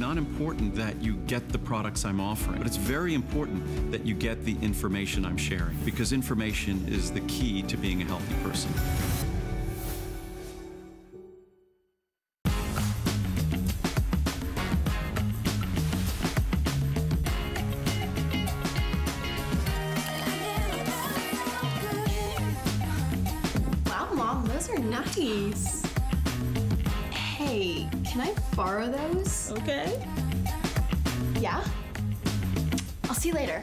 not important that you get the products I'm offering, but it's very important that you get the information I'm sharing because information is the key to being a healthy person. Wow, Mom, those are nice. Hey, can I borrow those? Okay. Yeah? I'll see you later.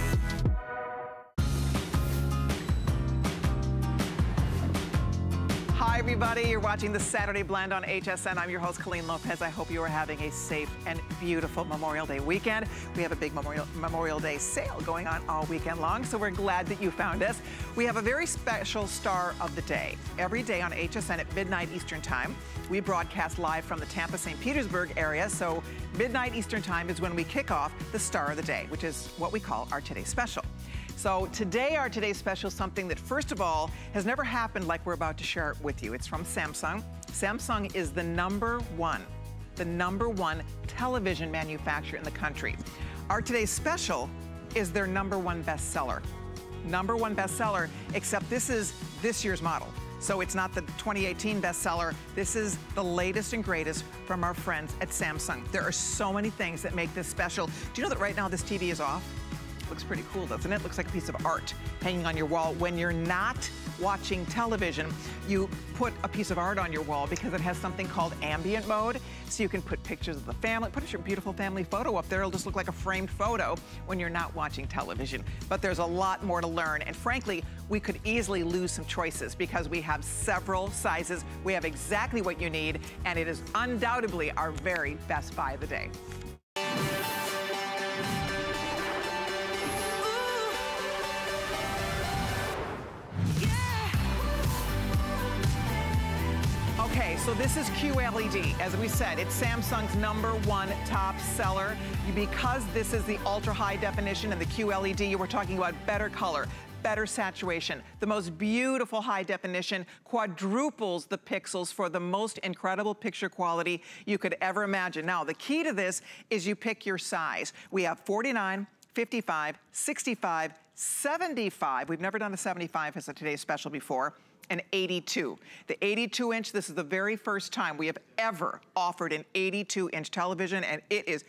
Everybody. You're watching the Saturday Blend on HSN. I'm your host, Colleen Lopez. I hope you are having a safe and beautiful Memorial Day weekend. We have a big Memorial, Memorial Day sale going on all weekend long, so we're glad that you found us. We have a very special star of the day. Every day on HSN at midnight Eastern Time, we broadcast live from the Tampa St. Petersburg area, so midnight Eastern Time is when we kick off the star of the day, which is what we call our Today Special. So today, our today's special is something that, first of all, has never happened like we're about to share it with you. It's from Samsung. Samsung is the number one, the number one television manufacturer in the country. Our today's special is their number one bestseller. Number one bestseller, except this is this year's model. So it's not the 2018 bestseller. This is the latest and greatest from our friends at Samsung. There are so many things that make this special. Do you know that right now this TV is off? Looks pretty cool, doesn't it? Looks like a piece of art hanging on your wall. When you're not watching television, you put a piece of art on your wall because it has something called ambient mode. So you can put pictures of the family, put your beautiful family photo up there. It'll just look like a framed photo when you're not watching television. But there's a lot more to learn. And frankly, we could easily lose some choices because we have several sizes. We have exactly what you need. And it is undoubtedly our very best buy of the day. Okay, so this is QLED. As we said, it's Samsung's number one top seller. Because this is the ultra high definition and the QLED, you were talking about better color, better saturation, the most beautiful high definition, quadruples the pixels for the most incredible picture quality you could ever imagine. Now, the key to this is you pick your size. We have 49, 55, 65, 75. We've never done a 75 as a today's special before an 82. The 82 inch, this is the very first time we have ever offered an 82 inch television and it is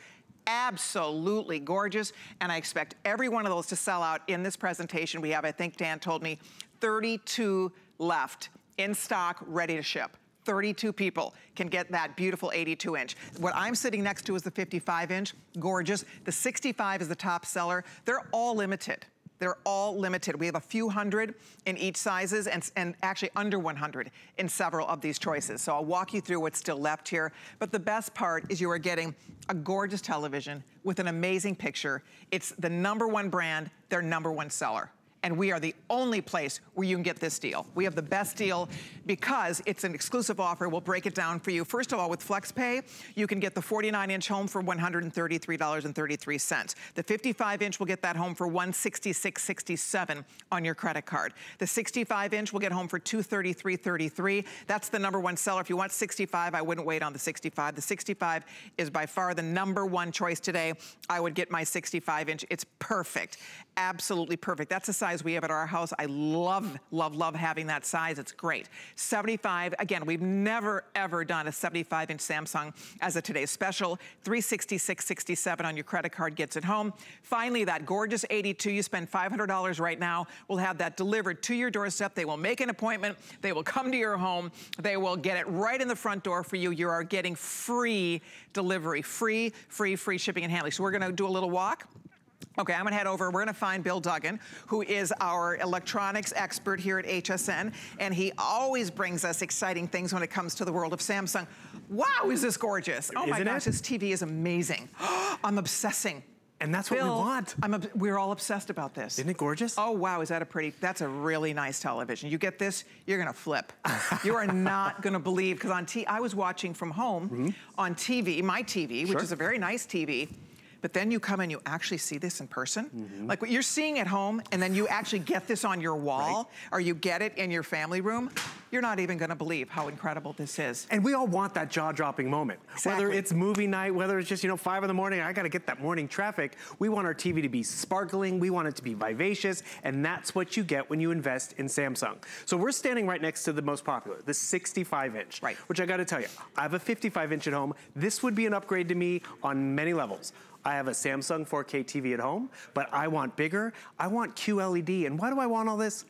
absolutely gorgeous and I expect every one of those to sell out in this presentation. We have, I think Dan told me, 32 left in stock, ready to ship. 32 people can get that beautiful 82 inch. What I'm sitting next to is the 55 inch, gorgeous. The 65 is the top seller. They're all limited. They're all limited. We have a few hundred in each sizes and, and actually under 100 in several of these choices. So I'll walk you through what's still left here. But the best part is you are getting a gorgeous television with an amazing picture. It's the number one brand, their number one seller and we are the only place where you can get this deal. We have the best deal because it's an exclusive offer. We'll break it down for you. First of all, with FlexPay, you can get the 49-inch home for $133.33. The 55-inch will get that home for $166.67 on your credit card. The 65-inch will get home for $233.33. That's the number one seller. If you want 65, I wouldn't wait on the 65. The 65 is by far the number one choice today. I would get my 65-inch. It's perfect. Absolutely perfect. That's a size size we have at our house. I love, love, love having that size. It's great. 75, again, we've never, ever done a 75 inch Samsung as a today's special. 366.67 on your credit card gets it home. Finally, that gorgeous 82, you spend $500 right now. We'll have that delivered to your doorstep. They will make an appointment. They will come to your home. They will get it right in the front door for you. You are getting free delivery, free, free, free shipping and handling. So we're gonna do a little walk. Okay, I'm gonna head over. We're gonna find Bill Duggan, who is our electronics expert here at HSN, and he always brings us exciting things when it comes to the world of Samsung. Wow, is this gorgeous? Oh my Isn't gosh, it? this TV is amazing. I'm obsessing. And that's what we want. I'm we're all obsessed about this. Isn't it gorgeous? Oh, wow, is that a pretty, that's a really nice television. You get this, you're gonna flip. you are not gonna believe, because on T, I was watching from home on TV, my TV, which Mm-hmm. Is a very nice TV, but then you come and you actually see this in person. Mm-hmm. Like what you're seeing at home, and then you actually get this on your wall, or you get it in your family room, you're not even gonna believe how incredible this is. And we all want that jaw-dropping moment. Whether it's movie night, whether it's just, you know, five in the morning, I gotta get that morning traffic. We want our TV to be sparkling, we want it to be vivacious, and that's what you get when you invest in Samsung. So we're standing right next to the most popular, the 65 inch. Right. Which I gotta tell you, I have a 55 inch at home. This would be an upgrade to me on many levels. I have a Samsung 4K TV at home, but I want bigger, I want QLED, and why do I want all this?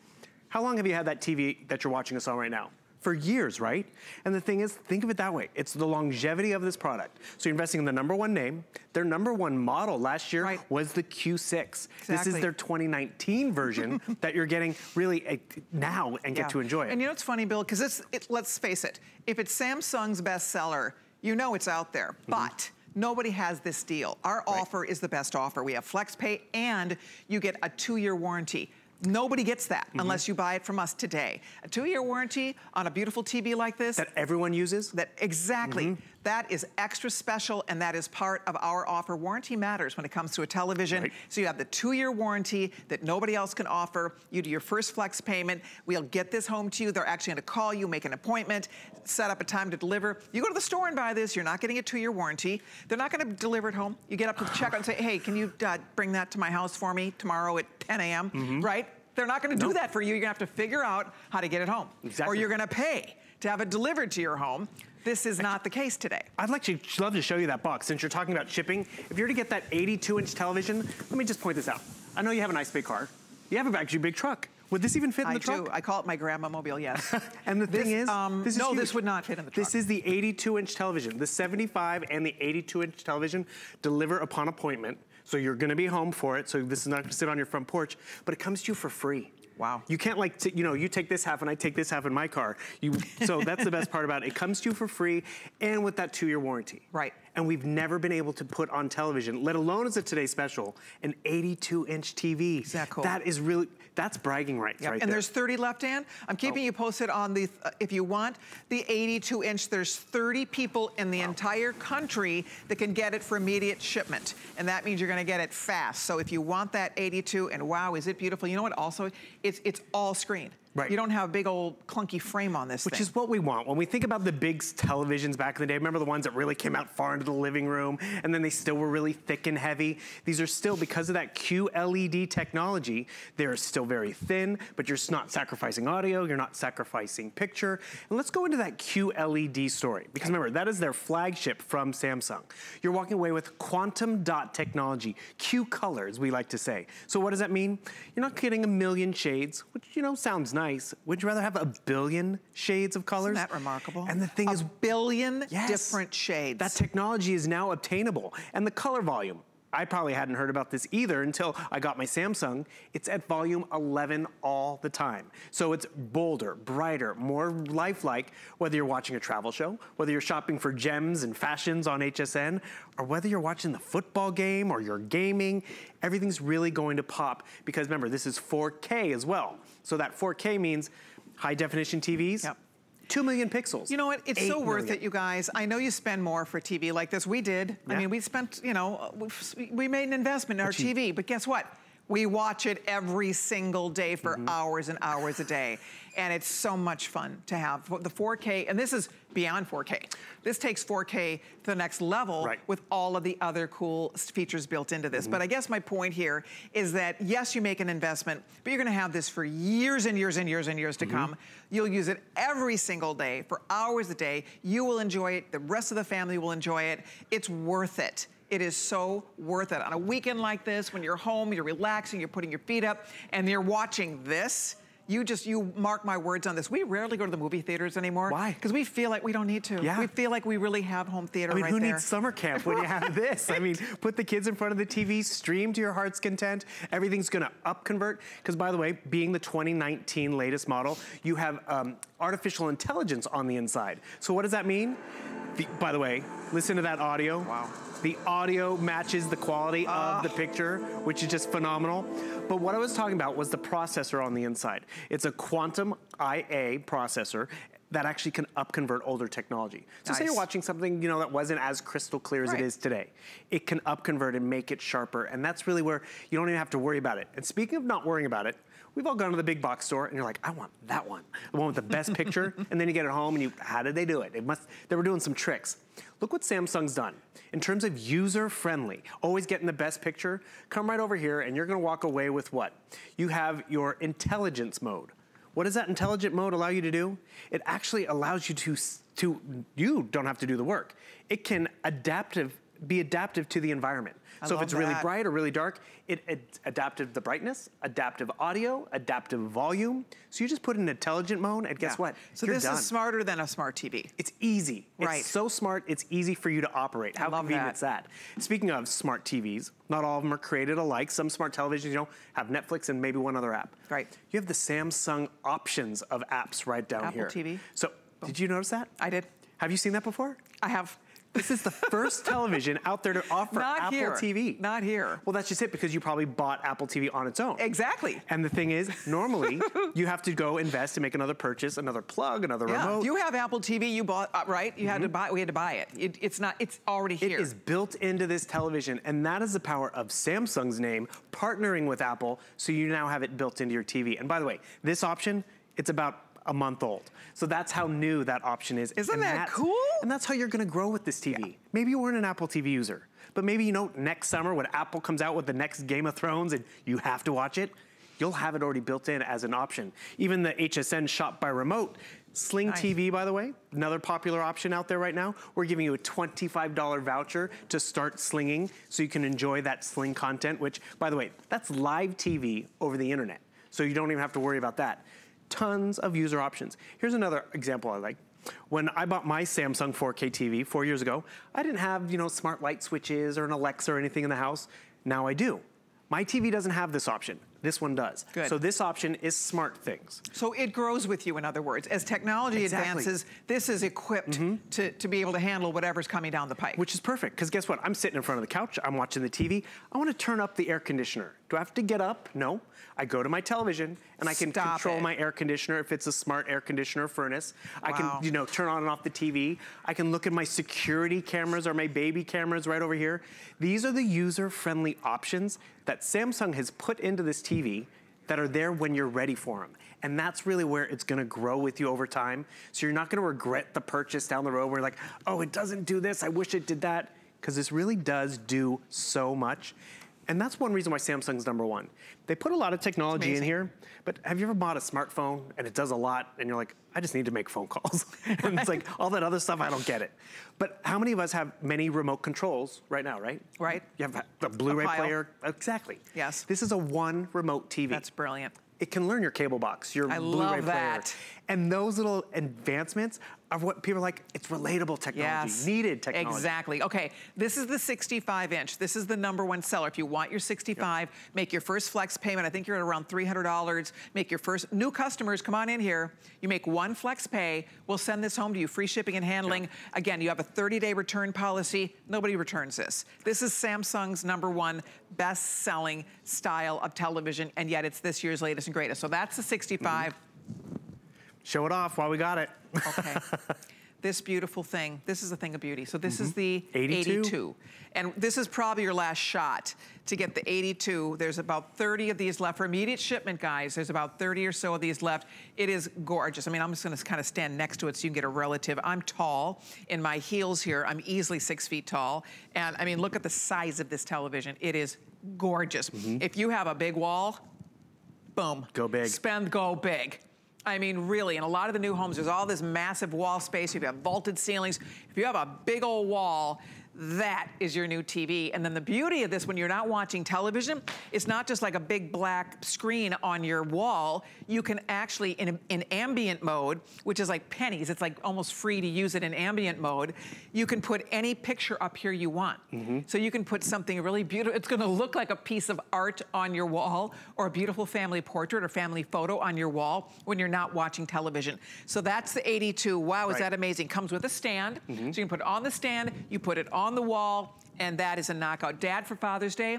How long have you had that TV that you're watching us on right now? For years, right? And the thing is, think of it that way. It's the longevity of this product. So you're investing in the number one name. Their number one model last year Right. was the Q6. Exactly. This is their 2019 version that you're getting really uh, now and get Yeah. to enjoy it. And you know what's funny, Bill? Because it's, it, let's face it, if it's Samsung's bestseller, you know it's out there. Mm-hmm. But nobody has this deal. Our offer is the best offer. We have FlexPay and you get a two-year warranty. Nobody gets that Mm-hmm. unless you buy it from us today. A two-year warranty on a beautiful TV like this. that everyone uses? That exactly. Mm-hmm. That is extra special, and that is part of our offer. Warranty matters when it comes to a television. Right. So you have the two-year warranty that nobody else can offer. You do your first flex payment. We'll get this home to you. They're actually going to call you, make an appointment, set up a time to deliver. You go to the store and buy this. You're not getting a two-year warranty. They're not going to deliver it home. You get up to the checkout and say, "Hey, can you uh, bring that to my house for me tomorrow at 10 a.m.?" Mm-hmm. Right? They're not going to do that for you. You're going to have to figure out how to get it home, Exactly. or you're going to pay to have it delivered to your home. This is not the case today. I'd like to love to show you that box since you're talking about shipping. If you're to get that 82 inch television, let me just point this out. I know you have a nice big car. You have a actually big truck. Would this even fit in I the truck? do. I call it my grandma mobile. Yes. And the This, thing is, um, this is no, huge. this would not fit in the truck. This is the 82 inch television. The 75 and the 82 inch television deliver upon appointment. So you're gonna be home for it. So this is not gonna sit on your front porch, but it comes to you for free. Wow. You can't like, you know, you take this half and I take this half in my car. You, so that's the best part about it. It comes to you for free and with that two year warranty. Right. And we've never been able to put on television, let alone as a Today Special, an 82 inch TV. Is that cool? That is really, that's bragging rights Yep, right and there. there's 30 left, Ann. I'm keeping Oh. you posted on the, uh, if you want the 82 inch, there's 30 people in the entire country that can get it for immediate shipment. And that means you're gonna get it fast. So if you want that 82, and wow, is it beautiful. You know what also, it's, it's all screen. Right. You don't have a big old clunky frame on this Which thing. is what we want. When we think about the big televisions back in the day, remember the ones that really came out far into the living room and then they still were really thick and heavy? These are still, because of that QLED technology, they're still very thin, but you're not sacrificing audio, you're not sacrificing picture. And let's go into that QLED story. Because remember, that is their flagship from Samsung. You're walking away with quantum dot technology, Q colors, we like to say. So what does that mean? You're not getting a million shades, which, you know, sounds nice. Would you rather have a billion shades of colors? Isn't that remarkable? And the thing a is, billion Yes. different shades. that technology is now obtainable. And the color volume, I probably hadn't heard about this either until I got my Samsung. It's at volume 11 all the time. So it's bolder, brighter, more lifelike, whether you're watching a travel show, whether you're shopping for gems and fashions on HSN, or whether you're watching the football game or you're gaming, everything's really going to pop because remember, this is 4K as well. So that 4K means high definition TVs, Yep. 2 million pixels. You know what? It's so worth million. it, you guys. I know you spend more for TV like this. We did. I mean, we spent, you know, we- made an investment in our you- TV, but guess what? We watch it every single day for Mm-hmm. hours and hours a day. And it's so much fun to have the 4K, and this is beyond 4K. This takes 4K to the next level Right. with all of the other cool features built into this. But I guess my point here is that yes, you make an investment, but you're gonna have this for years and years and years and years to Mm-hmm. come. You'll use it every single day for hours a day. You will enjoy it. The rest of the family will enjoy it. It's worth it. It is so worth it. On a weekend like this, when you're home, you're relaxing, you're putting your feet up, and you're watching this, you just, you mark my words on this. We rarely go to the movie theaters anymore. Why? Because we feel like we don't need to. Yeah. We feel like we really have home theater I mean, right who there. needs summer camp when you have this? I mean, put the kids in front of the TV, stream to your heart's content. Everything's gonna up convert. Because by the way, being the 2019 latest model, you have um, artificial intelligence on the inside. So what does that mean? The, by the way, listen to that audio. Wow. The audio matches the quality of ah. the picture, which is just phenomenal. But what I was talking about was the processor on the inside. It's a quantum IA processor that actually can upconvert older technology. So say you're watching something, you know, that wasn't as crystal clear as Right. it is today. It can upconvert and make it sharper, and that's really where you don't even have to worry about it. And speaking of not worrying about it, we've all gone to the big box store and you're like, I want that one, the one with the best picture, and then you get it home and you, how did they do it? It must, they were doing some tricks. Look what Samsung's done. In terms of user friendly, always getting the best picture, come right over here and you're gonna walk away with what? You have your intelligence mode. What does that intelligent mode allow you to do? It actually allows you to, to you don't have to do the work. It can adaptive, be adaptive to the environment. I so if it's really bright or really dark, it, it adaptive the brightness, adaptive audio, adaptive volume. So you just put in intelligent mode and guess Yeah. what? So You're this done. is smarter than a smart TV. It's easy. Right. It's so smart, it's easy for you to operate. How convenient that. is that? Speaking of smart TVs, not all of them are created alike. Some smart televisions, you know, have Netflix and maybe one other app. Right. You have the Samsung options of apps right down Apple here. TV. So, did you notice that? I did. Have you seen that before? I have. This is the first television out there to offer Not Apple here. TV. Not here. Well, that's just it because you probably bought Apple TV on its own. Exactly. And the thing is, normally you have to go invest and make another purchase, another plug, another Yeah. remote. If you have Apple TV, you bought uh, right. You had to buy. We had to buy it. it. It's not. It's already here. It is built into this television, and that is the power of Samsung's name partnering with Apple, so you now have it built into your TV. And by the way, this option, it's about a month old. So that's how new that option is. Isn't And that cool? And that's how you're gonna grow with this TV. Maybe you weren't an Apple TV user, but maybe you know next summer when Apple comes out with the next Game of Thrones and you have to watch it, you'll have it already built in as an option. Even the HSN Shop by Remote, Sling Nice. TV, by the way, another popular option out there right now. We're giving you a $25 voucher to start slinging so you can enjoy that Sling content, which, by the way, that's live TV over the internet. So you don't even have to worry about that. Tons of user options. Here's another example I like. When I bought my Samsung 4K TV four years ago, I didn't have, you know, smart light switches or an Alexa or anything in the house. Now I do. My TV doesn't have this option. This one does. Good. So this option is smart things. So it grows with you, in other words. As technology Exactly. Advances, this is equipped mm-hmm. to, to be able to handle whatever's coming down the pike. Which is perfect, because guess what? I'm sitting in front of the couch, I'm watching the TV. I want to turn up the air conditioner. Do I have to get up? No. I go to my television and I can Stop control it. my air conditioner if it's a smart air conditioner furnace. I can, you know, turn on and off the TV. I can look at my security cameras or my baby cameras right over here. These are the user-friendly options that Samsung has put into this TV that are there when you're ready for them. And that's really where it's gonna grow with you over time. So you're not gonna regret the purchase down the road where you're like, oh, it doesn't do this, I wish it did that. Because this really does do so much. And that's one reason why Samsung's number one. They put a lot of technology in here, but have you ever bought a smartphone and it does a lot and you're like, I just need to make phone calls. and it's like all that other stuff, I don't get it. But how many of us have many remote controls right now, right? Right. You have a Blu-ray player. Exactly. Yes. This is a one remote TV. That's brilliant. It can learn your cable box, your Blu-ray love player. that. And those little advancements are what people are like, it's relatable technology, Yes. needed technology. Exactly. Okay, this is the 65 inch. This is the number one seller. If you want your 65, make your first flex payment. I think you're at around $300. Make your first, new customers, come on in here. You make one flex pay. We'll send this home to you, free shipping and handling. Again, you have a 30-day return policy. Nobody returns this. This is Samsung's number one best-selling style of television, and yet it's this year's latest and greatest. So that's the 65. Mm-hmm. Show it off while we got it. Okay. this beautiful thing. This is a thing of beauty. So this is Mhm. the 82? 82. And this is probably your last shot to get the 82. There's about 30 of these left for immediate shipment, guys. There's about 30 or so of these left. It is gorgeous. I mean, I'm just gonna kind of stand next to it so you can get a relative. I'm tall in my heels here. I'm easily six feet tall. And I mean, look at the size of this television. It is gorgeous. If you have a big wall, boom. Go big. Spend, go big. I mean, really, in a lot of the new homes, there's all this massive wall space. If you have got vaulted ceilings, if you have a big old wall, that is your new TV. And then the beauty of this, when you're not watching television, it's not just like a big black screen on your wall. You can actually, in, in ambient mode, which is like pennies, it's like almost free to use it in ambient mode, you can put any picture up here you want. Mm-hmm. So you can put something really beautiful. It's gonna look like a piece of art on your wall or a beautiful family portrait or family photo on your wall when you're not watching television. So that's the 82. Wow, is that amazing? Comes with a stand. Mm-hmm. So you can put it on the stand, you put it on the wall, and that is a knockout. Dad, for Father's Day,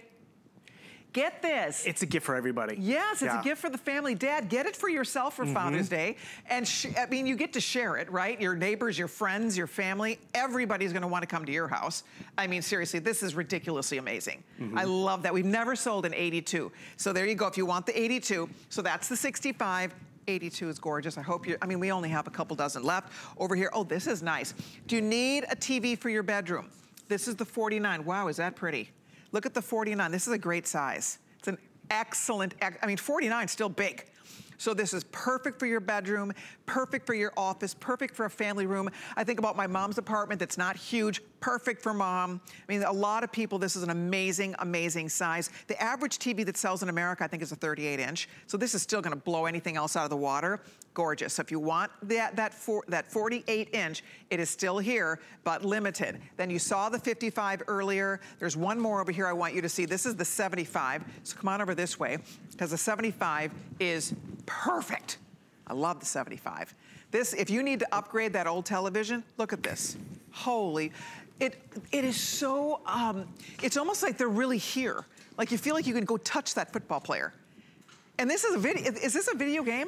get this. It's a gift for everybody. Yes, it's Yeah. a gift for the family. Dad, get it for yourself for mm-hmm. Father's Day. And sh- I mean, you get to share it, right? Your neighbors, your friends, your family, everybody's gonna wanna come to your house. I mean, seriously, this is ridiculously amazing. Mm-hmm. I love that. We've never sold an 82. So there you go. If you want the 82, so that's the 65. 82 is gorgeous. I hope you, I mean, we only have a couple dozen left. Over here, oh, this is nice. Do you need a TV for your bedroom? This is the 49. Wow, is that pretty? Look at the 49. This is a great size. It's an excellent, I mean, 49 is still big. So this is perfect for your bedroom, perfect for your office, perfect for a family room. I think about my mom's apartment that's not huge, perfect for mom. I mean, a lot of people, this is an amazing, amazing size. The average TV that sells in America, I think, is a 38 inch. So this is still gonna blow anything else out of the water. Gorgeous. So if you want that, that, four, that 48 inch, it is still here, but limited. Then you saw the 55 earlier. There's one more over here I want you to see. This is the 75. So come on over this way, because the 75 is perfect. I love the 75. This, if you need to upgrade that old television, look at this. Holy, it, it is so, um, it's almost like they're really here. Like you feel like you can go touch that football player. And this is a video, is this a video game?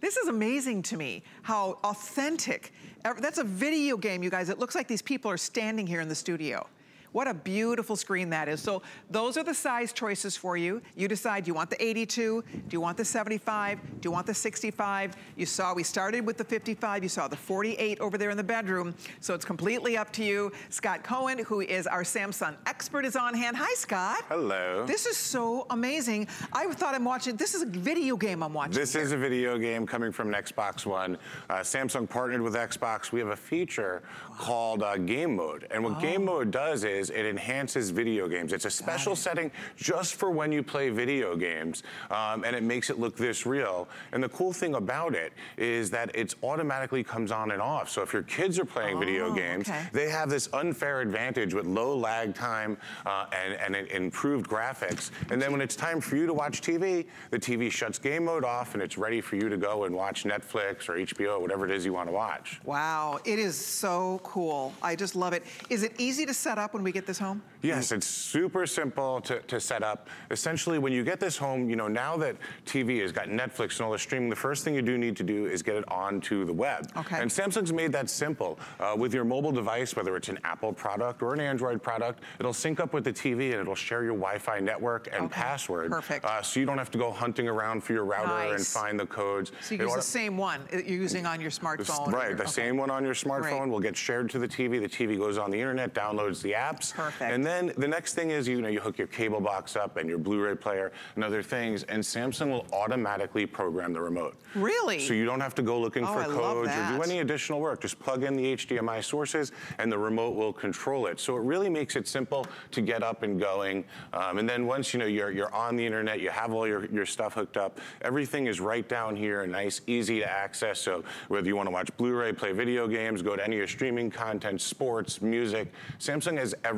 This is amazing to me, how authentic. That's a video game, you guys. It looks like these people are standing here in the studio. What a beautiful screen that is. So those are the size choices for you. You decide, do you want the 82? Do you want the 75? Do you want the 65? You saw we started with the 55. You saw the 48 over there in the bedroom. So it's completely up to you. Scott Cohen, who is our Samsung expert, is on hand. Hi, Scott. Hello. This is so amazing. I thought I'm watching, this is a video game I'm watching. This is a video game coming from an Xbox One. Uh, Samsung partnered with Xbox. We have a feature called uh, Game Mode. And what Game Mode does is it enhances video games. It's a special setting just for when you play video games, um, and it makes it look this real. And the cool thing about it is that it automatically comes on and off. So if your kids are playing video Oh, games, okay. they have this unfair advantage with low lag time uh, and, and improved graphics. And then when it's time for you to watch TV, the TV shuts game mode off and it's ready for you to go and watch Netflix or HBO, whatever it is you want to watch. Wow, it is so cool. I just love it. Is it easy to set up when we get this home? Yes, it's super simple to, to set up. Essentially, when you get this home, you know, now that TV has got Netflix and all the streaming, the first thing you do need to do is get it onto the web. Okay. And Samsung's made that simple. Uh, with your mobile device, whether it's an Apple product or an Android product, it'll sync up with the TV and it'll share your Wi-Fi network and Okay, password. perfect. Uh, so you don't have to go hunting around for your router and find the codes. So you use the same one you're using on your smartphone. Right, your- the okay. same one on your smartphone Great. will get shared to the TV. The TV goes on the internet, downloads the apps. Perfect. And then the next thing is, you know, you hook your cable box up and your Blu-ray player and other things, and Samsung will automatically program the remote. Really? So you don't have to go looking Oh, for I codes or do any additional work. Just plug in the HDMI sources and the remote will control it. So it really makes it simple to get up and going. Um, and then once you know you're, you're on the internet, you have all your, your stuff hooked up, everything is right down here, nice, easy to access. So whether you want to watch Blu-ray, play video games, go to any of your streaming content, sports, music, Samsung has everything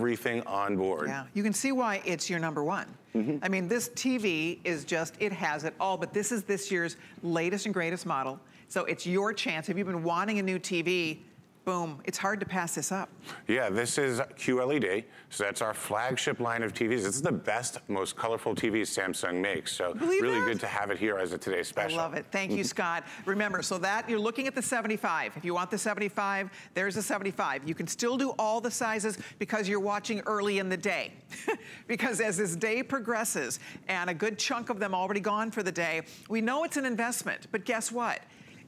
on board. Yeah, you can see why it's your number one. Mm-hmm. I mean, this TV is just, it has it all, but this is this year's latest and greatest model. So it's your chance. If you've been wanting a new TV, Boom. It's hard to pass this up. Yeah, this is QLED. So that's our flagship line of TVs. This is the best, most colorful TV Samsung makes. So Believe really that? good to have it here as a today's special. I love it. Thank you, mm-hmm. Scott. Remember, so that you're looking at the 75. If you want the 75, there's the 75. You can still do all the sizes because you're watching early in the day. because as this day progresses and a good chunk of them already gone for the day, we know it's an investment. But guess what?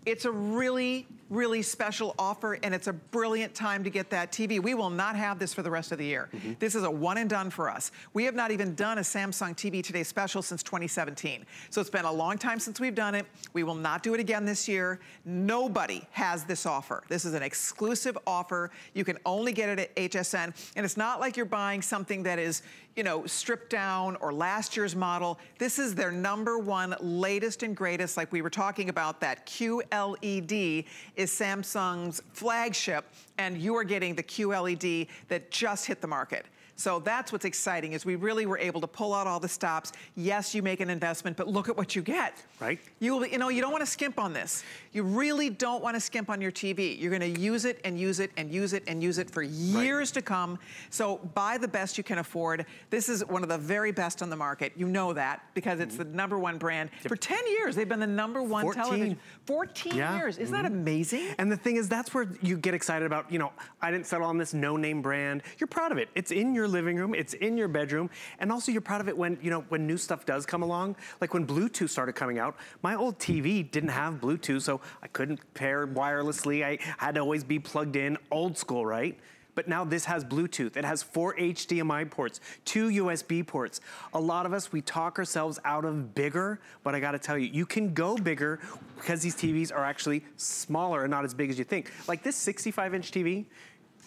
It's a really, really special offer and it's a brilliant time to get that TV. We will not have this for the rest of the year. Mm-hmm. This is a one and done for us. We have not even done a Samsung TV Today special since 2017. So it's been a long time since we've done it. We will not do it again this year. Nobody has this offer. This is an exclusive offer. You can only get it at HSN. And it's not like you're buying something that is, you know, stripped down or last year's model. This is their number one latest and greatest, like we were talking about, that QLED is Samsung's flagship, and you are getting the QLED that just hit the market. So that's what's exciting is we really were able to pull out all the stops. Yes, you make an investment, but look at what you get. Right. You will, you know, you don't want to skimp on this. You really don't want to skimp on your TV. You're going to use it and use it and use it and use it for years to come. So buy the best you can afford. This is one of the very best on the market. You know that because it's the number one brand. For 10 years, they've been the number one 14. television. 14 Yeah. years. Isn't that Mhm. amazing? And the thing is, that's where you get excited about, you know, I didn't settle on this no-name brand. You're proud of it. It's in your living room. It's in your bedroom. And also you're proud of it when, you know, when new stuff does come along. Like when Bluetooth started coming out, my old TV didn't have Bluetooth, so I couldn't pair wirelessly. I had to always be plugged in, old school, right? But now this has Bluetooth. It has four HDMI ports, two USB ports. A lot of us, we talk ourselves out of bigger, but I gotta tell you, you can go bigger because these TVs are actually smaller and not as big as you think. Like this 65 inch TV,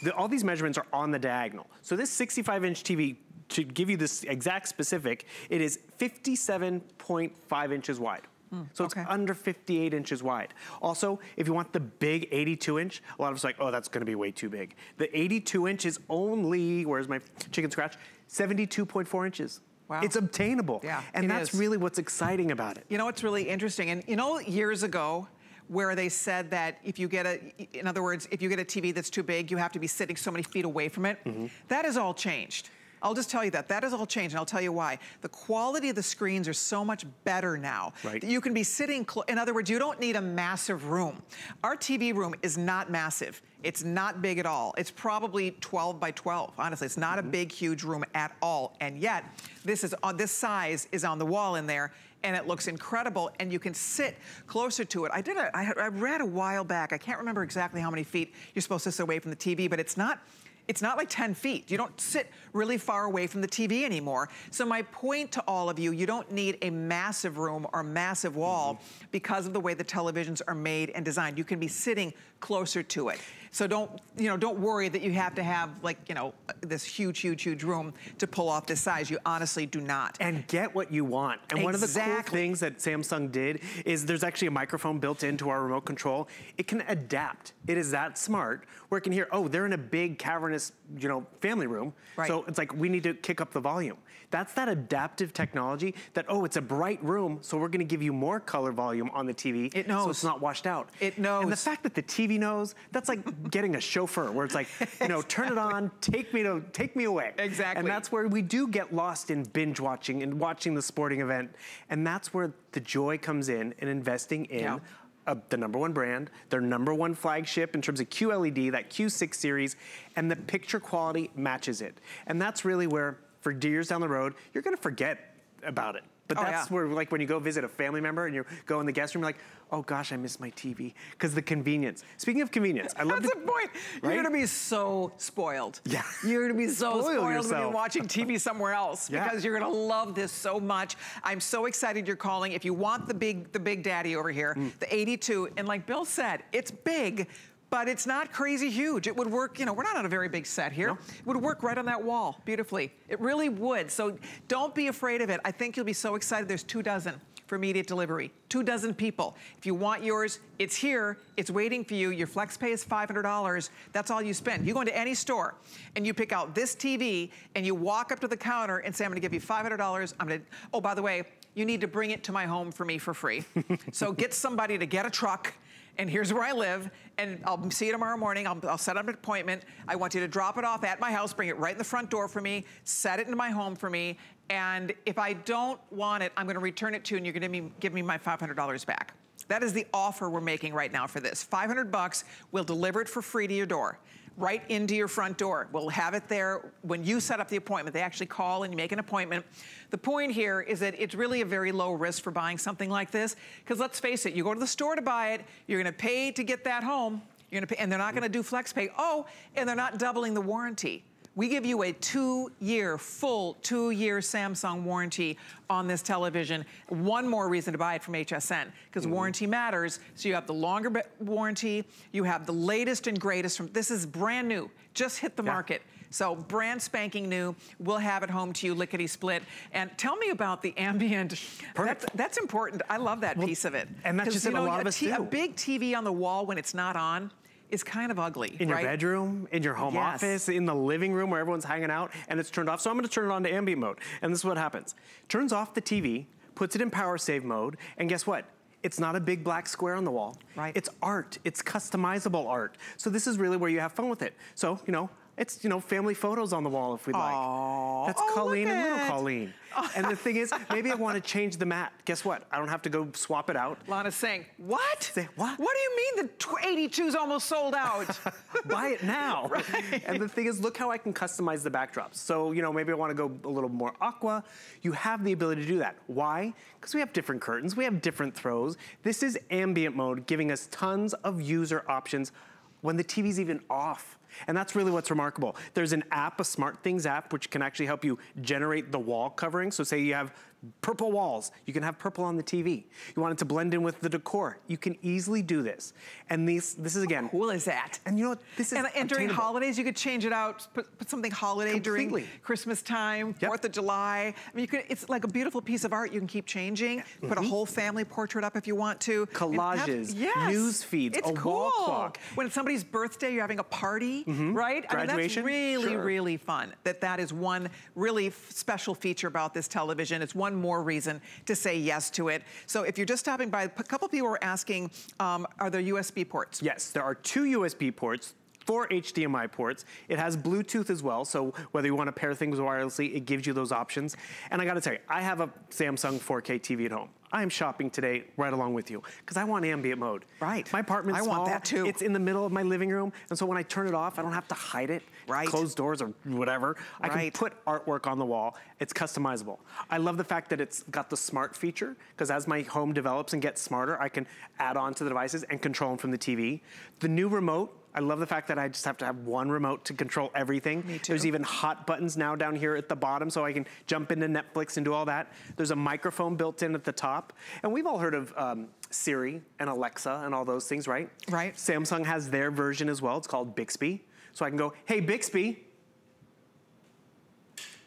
the, all these measurements are on the diagonal. So this 65 inch TV, to give you this exact specific, it is 57.5 inches wide. Hmm, so it's under 58 inches wide. Also, if you want the big 82 inch, a lot of us are like, oh, that's gonna be way too big. The 82 inch is only, where's my chicken scratch? 72.4 inches. Wow. It's obtainable. Yeah, And that's is. really what's exciting about it. You know what's really interesting? And you know, years ago, where they said that if you get a, in other words, if you get a TV that's too big, you have to be sitting so many feet away from it. Mm-hmm. That has all changed. I'll just tell you that. That has all changed, and I'll tell you why. The quality of the screens are so much better now. Right. that You can be sitting, in other words, you don't need a massive room. Our TV room is not massive. It's not big at all. It's probably 12 by 12, honestly. It's not a mm-hmm. big, huge room at all. And yet, this is on this size is on the wall in there, and it looks incredible, and you can sit closer to it. I did a, I, I read a while back, I can't remember exactly how many feet you're supposed to sit away from the TV, but it's not, it's not like 10 feet. You don't sit really far away from the TV anymore. So my point to all of you, you don't need a massive room or massive wall mm-hmm. because of the way the televisions are made and designed. You can be sitting closer to it. So don't, you know, don't worry that you have to have like, you know, this huge, huge, huge room to pull off this size. You honestly do not. and get what you want. And one of the cool things that Samsung did is there's actually a microphone built into our remote control. It can adapt. It is that smart where it can hear, oh, they're in a big cavernous, you know, family room. Right. So it's like we need to kick up the volume. That's that adaptive technology that, oh, it's a bright room, so we're gonna give you more color volume on the TV. It knows. So it's not washed out. It knows. And the fact that the TV knows, that's like getting a chauffeur where it's like, you know, turn it on, take me to take me away. Exactly. And that's where we do get lost in binge watching and watching the sporting event. And that's where the joy comes in in investing in Yeah. uh, the number one brand, their number one flagship in terms of QLED, that Q6 series, and the picture quality matches it. And that's really where, for years down the road, you're gonna forget about it. But Oh, that's yeah. where, like, when you go visit a family member and you go in the guest room, you're like, oh gosh, I miss my TV. Because the convenience. Speaking of convenience, I love That's the, point. You're gonna be so spoiled. Yeah. You're gonna be so Spoil spoiled when yourself. you're watching TV somewhere else Yeah. because you're gonna love this so much. I'm so excited you're calling. If you want the big, the big daddy over here, Mm. the 82, and like Bill said, it's big. But it's not crazy huge. It would work, you know, we're not on a very big set here. It would work right on that wall beautifully. It really would. So don't be afraid of it. I think you'll be so excited. There's two dozen for immediate delivery. Two dozen people. If you want yours, it's here. It's waiting for you. Your flex pay is $500. That's all you spend. You go into any store and you pick out this TV and you walk up to the counter and say, I'm gonna give you $500. I'm gonna, oh, by the way, you need to bring it to my home for me for free. so get somebody to get a truck and here's where I live, and I'll see you tomorrow morning. I'll, I'll, set up an appointment. I want you to drop it off at my house, bring it right in the front door for me, set it into my home for me, and if I don't want it, I'm gonna return it to you and you're gonna give me my $500 back. That is the offer we're making right now for this. 500 bucks, we'll deliver it for free to your door right into your front door. We'll have it there when you set up the appointment. They actually call and you make an appointment. The point here is that it's really a very low risk for buying something like this because let's face it, you go to the store to buy it, you're gonna pay to get that home, you're gonna pay, and they're not gonna do flex pay. Oh, and they're not doubling the warranty. We give you a two-year, full two-year Samsung warranty on this television. One more reason to buy it from HSN, because mm -hmm. warranty matters. So you have the longer warranty, you have the latest and greatest from, this is brand new, just hit the yeah. market. So brand spanking new. We'll have it home to you lickety split. And tell me about the ambient. That's, that's, important. I love that well, piece of it. And that's just you know, a lot of us do. A big TV on the wall when it's not on is kind of ugly. In right? your bedroom, in your home yes. office, in the living room where everyone's hanging out and it's turned off. So I'm gonna turn it on to ambient mode. And this is what happens. Turns off the TV, puts it in power save mode, and guess what? It's not a big black square on the wall. Right. It's art, it's customizable art. So this is really where you have fun with it. So, you know, it's, you know, family photos on the wall if we'd like. Aww. That's oh, Colleen and little Colleen. Oh, and the thing is, maybe I want to change the mat. Guess what? I don't have to go swap it out. Lana's saying, what? Say, what? What do you mean the 82's almost sold out? Buy it now. right. And the thing is, look how I can customize the backdrops. So, you know, maybe I want to go a little more aqua. You have the ability to do that. Why? Because we have different curtains. We have different throws. This is ambient mode, giving us tons of user options when the TV's even off. And that's really what's remarkable. There's an app, a SmartThings app, which can actually help you generate the wall covering. So say you have purple walls. You can have purple on the TV. You want it to blend in with the decor. You can easily do this. And these, this is again. How cool is that? And you know what? This is And, and during holidays, you could change it out, put, put something holiday Completely. during Christmas time, yep. 4th of July. I mean, you could, it's like a beautiful piece of art you can keep changing. Mm -hmm. Put a mm-hmm. whole family portrait up if you want to. Collages, have, yes, news feeds, it's a cool. wall clock. When it's somebody's birthday, you're having a party, mm -hmm. right? Graduation. I mean, that's really, sure. really fun. That that is one really special feature about this television. It's one more reason to say yes to it. So if you're just stopping by, a couple people were asking, um, are there USB ports? Yes, there are two USB ports, four HDMI ports. It has Bluetooth as well, so whether you want to pair things wirelessly, it gives you those options. And I gotta tell you, I have a Samsung 4K TV at home. I am shopping today right along with you because I want ambient mode. Right. My apartment's I small. want that too. It's in the middle of my living room, and so when I turn it off, I don't have to hide it. Right. Close doors or whatever. Right. I can put artwork on the wall. It's customizable. I love the fact that it's got the smart feature because as my home develops and gets smarter, I can add on to the devices and control them from the TV. The new remote I love the fact that I just have to have one remote to control everything. Me too. There's even hot buttons now down here at the bottom so I can jump into Netflix and do all that. There's a microphone built in at the top. And we've all heard of um, Siri and Alexa and all those things, right? Right. Samsung has their version as well. It's called Bixby. So I can go, hey, Bixby,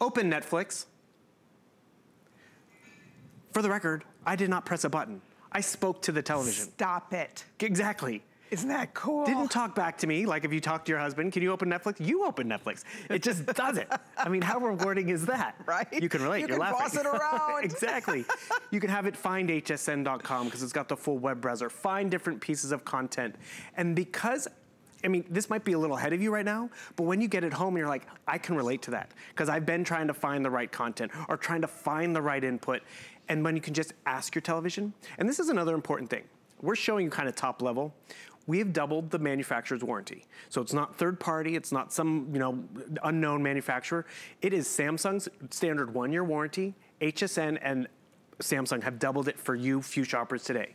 open Netflix. For the record, I did not press a button. I spoke to the television. Stop it. Exactly. Isn't that cool? Didn't talk back to me like if you talk to your husband, can you open Netflix? You open Netflix. It just does it. I mean, how rewarding is that? Right? You can relate. You You're can laughing. boss it around. exactly. You can have it find hsn.com because it's got the full web browser. Find different pieces of content. And because I mean, this might be a little ahead of you right now, but when you get it home you're like, I can relate to that because I've been trying to find the right content or trying to find the right input. And when you can just ask your television, and this is another important thing. We're showing you kind of top level we have doubled the manufacturer's warranty. So it's not third party, it's not some you know unknown manufacturer. It is Samsung's standard one year warranty. HSN and Samsung have doubled it for you few shoppers today.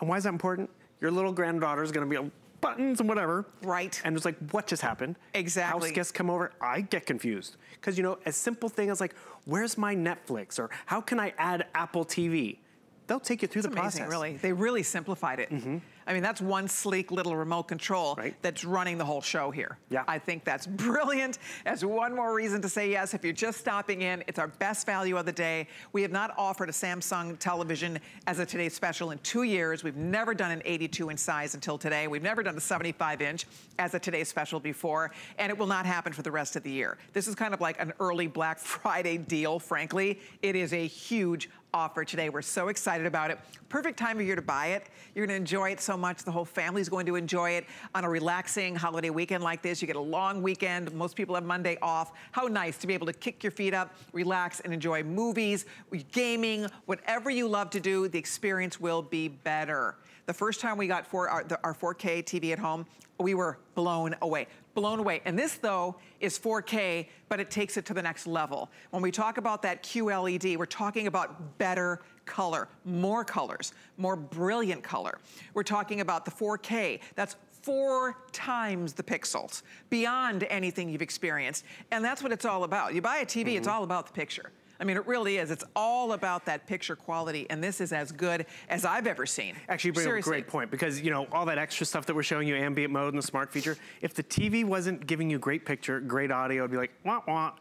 And why is that important? Your little granddaughter is gonna be able buttons and whatever. Right. And it's like, what just happened? Exactly. House guests come over, I get confused. Because you know, a simple thing is like, where's my Netflix? Or how can I add Apple TV? They'll take you through That's the amazing, process. really. They really simplified it. Mm -hmm. I mean, that's one sleek little remote control right. that's running the whole show here. Yeah. I think that's brilliant. As one more reason to say yes, if you're just stopping in, it's our best value of the day. We have not offered a Samsung television as a today's special in two years. We've never done an 82 inch size until today. We've never done a 75 inch as a today's special before, and it will not happen for the rest of the year. This is kind of like an early Black Friday deal, frankly. It is a huge offer today. We're so excited about it. Perfect time of year to buy it. You're gonna enjoy it so much. The whole family's going to enjoy it on a relaxing holiday weekend like this. You get a long weekend. Most people have Monday off. How nice to be able to kick your feet up, relax, and enjoy movies, gaming, whatever you love to do, the experience will be better. The first time we got four, our, the, our 4K TV at home, we were blown away blown away. And this though is 4K, but it takes it to the next level. When we talk about that QLED, we're talking about better color, more colors, more brilliant color. We're talking about the 4K. That's four times the pixels, beyond anything you've experienced. And that's what it's all about. You buy a TV, mm -hmm. it's mm-hmm. all about the picture. I mean, it really is. It's all about that picture quality, and this is as good as I've ever seen. Actually, you bring Seriously. up a great point, because, you know, all that extra stuff that we're showing you, ambient mode and the smart feature, if the TV wasn't giving you great picture, great audio, it'd be like, wah, wah.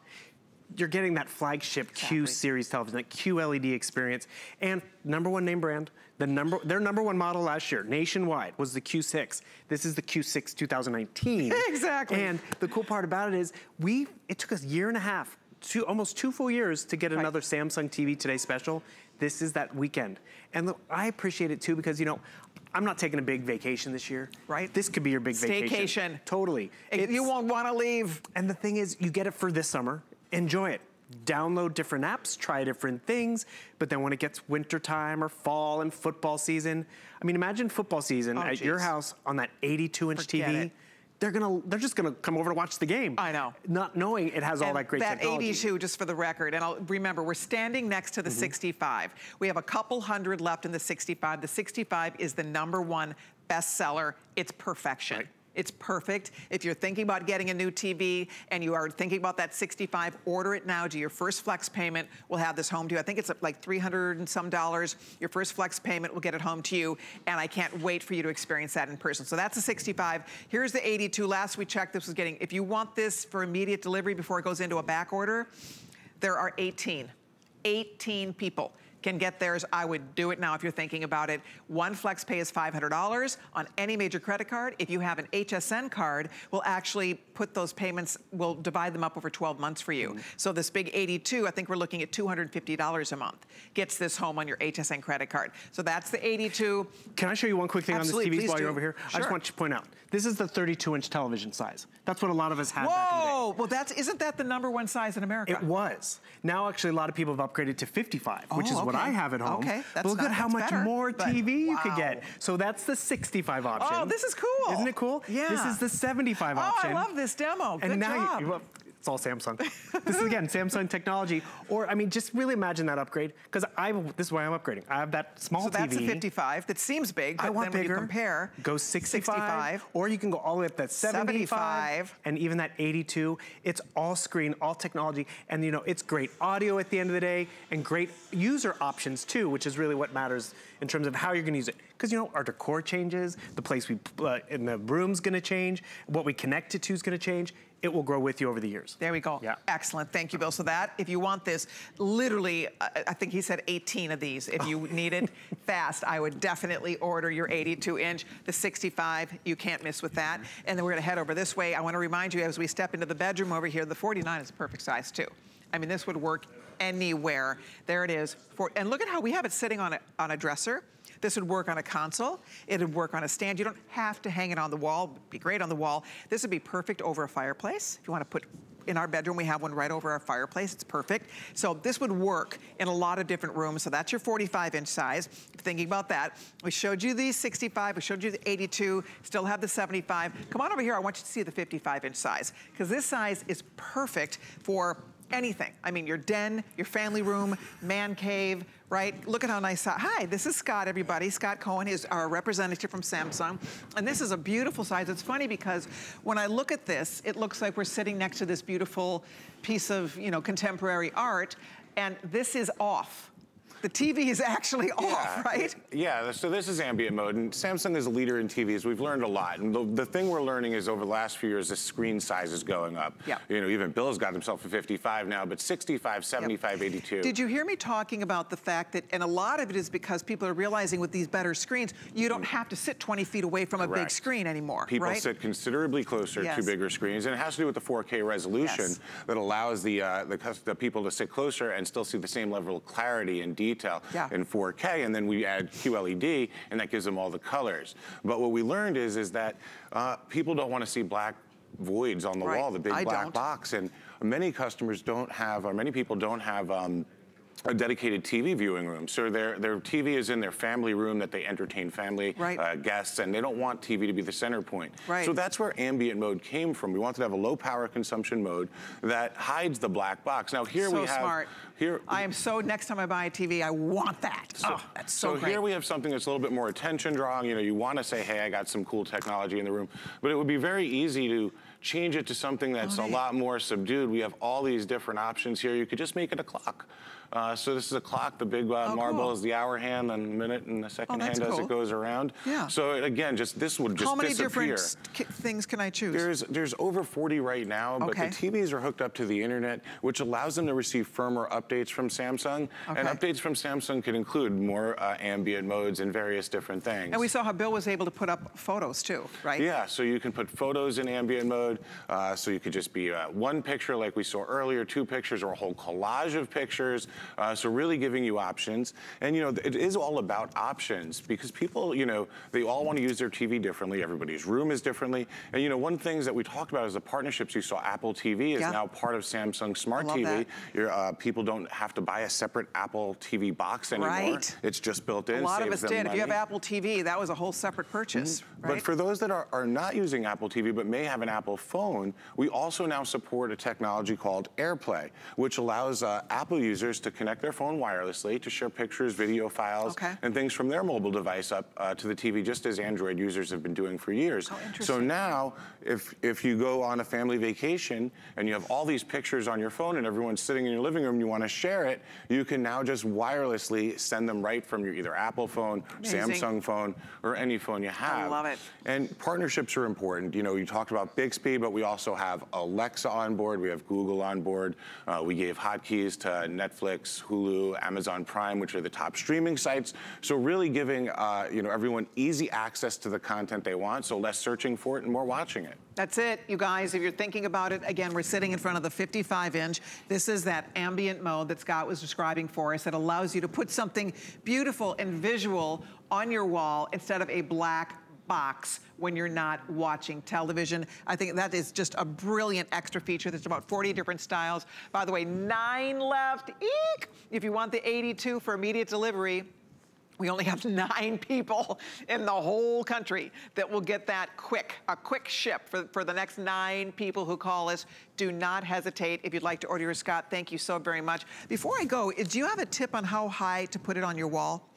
You're getting that flagship exactly. Q series television, that QLED experience, and number one name brand, the number, their number one model last year, nationwide, was the Q6. This is the Q6 2019. exactly. And the cool part about it is, we, it took us a year and a half two, almost two full years to get right. another Samsung TV Today special. This is that weekend. And look, I appreciate it too because, you know, I'm not taking a big vacation this year. Right. This could be your big Staycation. vacation. Totally. It's, you won't want to leave. And the thing is, you get it for this summer. Enjoy it. Download different apps, try different things, but then when it gets wintertime or fall and football season, I mean, imagine football season oh, at geez. your house on that 82-inch TV. It they're gonna they're just gonna come over to watch the game. I know. Not knowing it has and all that great that technology. That 82, just for the record, and I'll remember we're standing next to the mm -hmm. 65. We have a couple hundred left in the 65. The 65 is the number one bestseller. It's perfection. Right. It's perfect. If you're thinking about getting a new TV and you are thinking about that 65, order it now. Do your first flex payment. We'll have this home to you. I think it's like 300 and some dollars. Your first flex payment will get it home to you. And I can't wait for you to experience that in person. So that's the 65. Here's the 82. Last we checked, this was getting, if you want this for immediate delivery before it goes into a back order, there are 18. 18 people can get theirs, I would do it now if you're thinking about it. One flex pay is $500 on any major credit card. If you have an HSN card, we'll actually put those payments, we'll divide them up over 12 months for you. Mm -hmm. So this big 82, I think we're looking at $250 a month, gets this home on your HSN credit card. So that's the 82. Can I show you one quick thing Absolutely, on this TV while do. you're over here? Sure. I just want you to point out, this is the 32-inch television size. That's what a lot of us had Whoa! back in the day. Well, that's, isn't that the number one size in America? It was. Now, actually, a lot of people have upgraded to 55, oh, which is okay. What I have at home. Okay, that's But look not, at how much better, more TV wow. you could get. So that's the 65 option. Oh, this is cool. Isn't it cool? Yeah. This is the 75 oh, option. Oh, I love this demo. Good and now job. You, it's all Samsung. this is again, Samsung technology. Or, I mean, just really imagine that upgrade. Because I, this is why I'm upgrading. I have that small so TV. So that's a 55. That seems big, but I want then bigger. when you compare, go 65, 65, or you can go all the way up to that 75, 75, and even that 82. It's all screen, all technology, and you know, it's great audio at the end of the day, and great user options too, which is really what matters in terms of how you're gonna use it. Because you know, our decor changes, the place we, uh, in the room's gonna change, what we connect it to is gonna change it will grow with you over the years. There we go. Yeah. Excellent. Thank you, Bill. So that, if you want this, literally, I think he said 18 of these. If you need it fast, I would definitely order your 82 inch. The 65, you can't miss with that. And then we're gonna head over this way. I wanna remind you as we step into the bedroom over here, the 49 is a perfect size too. I mean, this would work anywhere. There it is. For, and look at how we have it sitting on a, on a dresser. This would work on a console. It would work on a stand. You don't have to hang it on the wall. It'd be great on the wall. This would be perfect over a fireplace. If you want to put in our bedroom, we have one right over our fireplace. It's perfect. So this would work in a lot of different rooms. So that's your 45 inch size. Thinking about that, we showed you the 65, we showed you the 82, still have the 75. Come on over here, I want you to see the 55 inch size because this size is perfect for anything. I mean, your den, your family room, man cave, right? Look at how nice, hi, this is Scott, everybody. Scott Cohen is our representative from Samsung. And this is a beautiful size. It's funny because when I look at this, it looks like we're sitting next to this beautiful piece of, you know, contemporary art. And this is off the TV is actually yeah. off, right? Yeah, so this is ambient mode, and Samsung is a leader in TVs. We've learned a lot, and the, the thing we're learning is over the last few years, the screen size is going up. Yeah. You know, even Bill's got himself a 55 now, but 65, 75, yep. 82. Did you hear me talking about the fact that, and a lot of it is because people are realizing with these better screens, you don't mm. have to sit 20 feet away from Correct. a big screen anymore, People right? sit considerably closer yes. to bigger screens, and it has to do with the 4K resolution yes. that allows the, uh, the, the people to sit closer and still see the same level of clarity and detail detail Yeah. in 4K, and then we add QLED, and that gives them all the colors. But what we learned is, is that uh, people don't want to see black voids on the Right. wall, the big I black don't. box, and many customers don't have, or many people don't have. Um, a dedicated TV viewing room. So their, their TV is in their family room that they entertain family Right. uh, guests, and they don't want TV to be the center point. Right. So that's where ambient mode came from. We wanted to have a low power consumption mode that hides the black box. Now here so we have smart. here I am so, next time I buy a TV, I want that. oh, that's so, great. here we have something that's a little bit more attention drawing. You know, you want to say, hey, I got some cool technology in the room, but it would be very easy to change it to something that's a lot more subdued. We have all these different options here. You could just make it a clock. Uh, so this is a clock. The big uh, Oh, marble cool. is the hour hand, and minute and the second Oh, hand as it goes around. Yeah. So again, just this would just How many disappear. different things can I choose? There's there's over 40 right now, but Okay. the TVs are hooked up to the internet, which allows them to receive firmware updates from Samsung. Okay. And updates from Samsung could include more uh, ambient modes and various different things. and we saw how Bill was able to put up photos too, right? Yeah, so you can put photos in ambient mode. Uh, so you could just be uh, one picture like we saw earlier, two pictures, or a whole collage of pictures. Uh, so really giving you options. And you know, it is all about options because people, you know, they all want to use their TV differently. Everybody's room is differently. And you know, one things that we talked about is the partnerships. You saw Apple TV is Yeah. now part of Samsung Smart TV. Your, uh, people don't have to buy a separate Apple TV box anymore. Right. It's just built in. A lot of us did. If you have. Apple TV, that was a whole separate purchase, right? But for those that are, are not using Apple TV but may have an Apple phone, we also now support a technology called AirPlay, which allows uh, Apple users to connect their phone wirelessly to share pictures, video files, Okay. and things from their mobile device up uh, to the TV, just as Android users have been doing for years. so now, if if you go on a family vacation and you have all these pictures on your phone and everyone's sitting in your living room, and you want to share it, you can now just wirelessly send them right from your either Apple phone, Amazing. Samsung phone, or any phone you have. I love it. And partnerships are important. You know, you talked about Bixby, but we also have Alexa on board. We have Google on board. Uh, we gave hotkeys to Netflix, Hulu, Amazon Prime, which are the top streaming sites. So really giving uh, you know everyone easy access to the content they want. So less searching for it and more watching it. That's it, you guys. If you're thinking about it, again, we're sitting in front of the 55 inch. This is that ambient mode that Scott was describing for us that allows you to put something beautiful and visual on your wall instead of a black box when you're not watching television. I think that is just a brilliant extra feature. There's about 40 different styles. By the way, nine left. Eek! If you want the 82 for immediate delivery, we only have nine people in the whole country that will get that quick, a quick ship for, for the next nine people who call us. Do not hesitate if you'd like to order your Scott. Thank you so very much. Before I go, do you have a tip on how high to put it on your wall?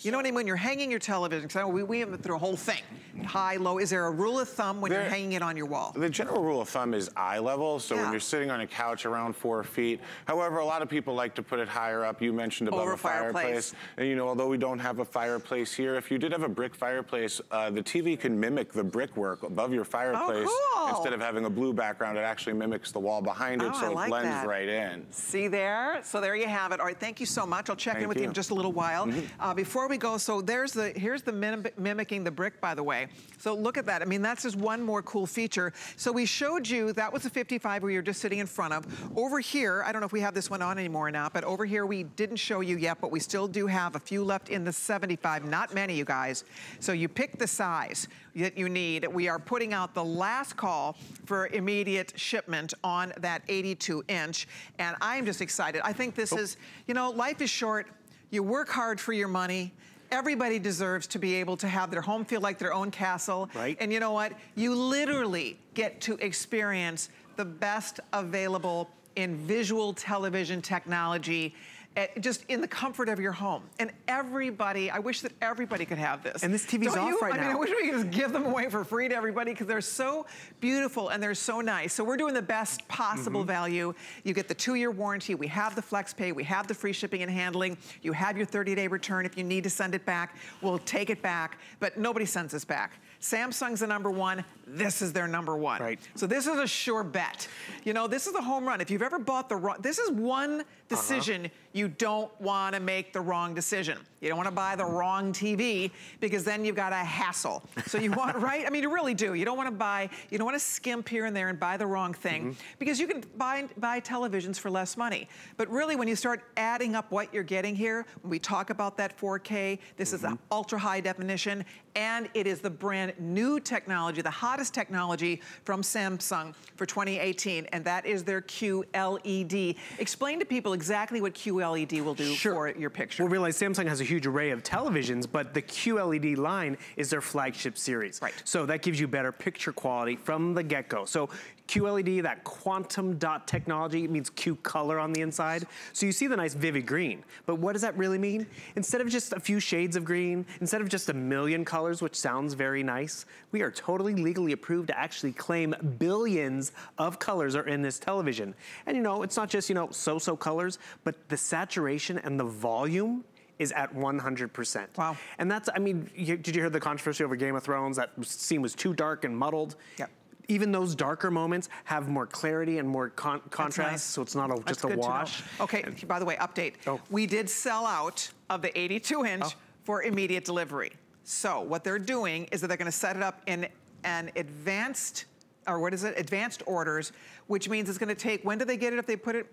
You know what I mean? When you're hanging your television, because we, we went through a whole thing, high, low. Is there a rule of thumb when you're hanging it on your wall? The general rule of thumb is eye level. So Yeah. when you're sitting on a couch around four feet. However, a lot of people like to put it higher up. You mentioned above Over a a fireplace. And you know, although we don't have a fireplace here, if you did have a brick fireplace, uh, the TV can mimic the brickwork above your fireplace. Oh, cool. Instead of having a blue background, it actually mimics the wall behind it, Oh, so I it like blends that. right in. See there? So there you have it. All right, thank you so much. I'll check in with you. you. in just a little while. Uh, before we go, so there's the here's the mim- mimicking the brick, by the way. So look at that. I mean, that's just one more cool feature. So we showed you that was a 55 we were just sitting in front of. Over here, I don't know if we have this one on anymore or not, but over here we didn't show you yet, but we still do have a few left in the 75. Not many, you guys. So you pick the size that you need. We are putting out the last call for immediate shipment on that 82 inch, and I'm just excited. I think this oh. is, you know, life is short. You work hard for your money. Everybody deserves to be able to have their home feel like their own castle. Right. And you know what? You literally get to experience the best available in visual television technology. Eh, Just in the comfort of your home. And everybody, I wish that everybody could have this. And this TV's Don't off you? right I mean, I wish we could just give them away for free to everybody because they're so beautiful and they're so nice. So we're doing the best possible Mm-hmm. value. You get the two-year warranty. We have the flex pay. We have the free shipping and handling. You have your 30-day return. If you need to send it back, we'll take it back. But nobody sends us back. Samsung's the number one. This is their number one. Right. So this is a sure bet. You know, this is a home run. If you've ever bought the wrong, this is one decision You don't want to make the wrong decision. You don't want to buy the wrong TV because then you've got a hassle. So you want, right? I mean, you really do. You don't want to buy, you don't want to skimp here and there and buy the wrong thing Mm-hmm. because you can buy, buy televisions for less money. But really, when you start adding up what you're getting here, when we talk about that 4K, this is Mm-hmm. an ultra high definition and it is the brand new technology, the hottest technology from Samsung for 2018, and that is their QLED. Explain to people exactly what QLED will do for your picture. We'll realize Samsung has a huge array of televisions, but the QLED line is their flagship series. Right. So that gives you better picture quality from the get-go. So QLED, that quantum dot technology, it means Q color on the inside. So you see the nice vivid green, but what does that really mean? Instead of just a few shades of green, instead of just a million colors, which sounds very nice, we are totally legally approved to actually claim billions of colors are in this television. And you know, it's not just, you know, so-so colors, but the saturation and the volume is at 100%. Wow. And that's, I mean, you, did you hear the controversy over Game of Thrones? That scene was too dark and muddled. Yep. Even those darker moments have more clarity and more con contrast, nice. so it's not a, just a good to know. wash. Okay, by the way, update. Oh. We did sell out of the 82 inch oh. for immediate delivery. So what they're doing is that they're gonna set it up in an advanced, or what is it, advanced orders, which means it's gonna take, when do they get it if they put it?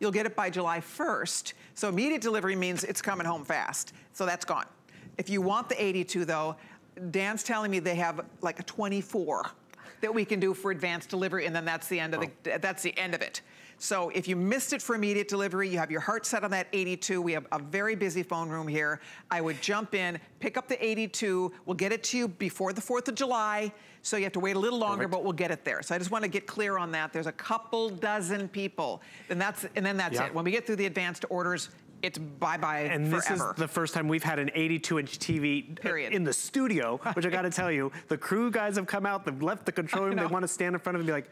You'll get it by July 1st. So immediate delivery means it's coming home fast. So that's gone. If you want the 82 though, Dan's telling me they have like a 24 that we can do for advanced delivery, and then that's the end of the that's the end of it. So if you missed it for immediate delivery, you have your heart set on that 82. We have a very busy phone room here. I would jump in, pick up the 82. We'll get it to you before the 4th of July. So you have to wait a little longer, but we'll get it there. So I just want to get clear on that. There's a couple dozen people, and that's and then that's Yeah. it. When we get through the advanced orders, it's bye-bye And forever. this is the first time we've had an 82-inch TV Period. in the studio, which I got to tell you, the crew guys have come out, they've left the control room, they want to stand in front of it and be like,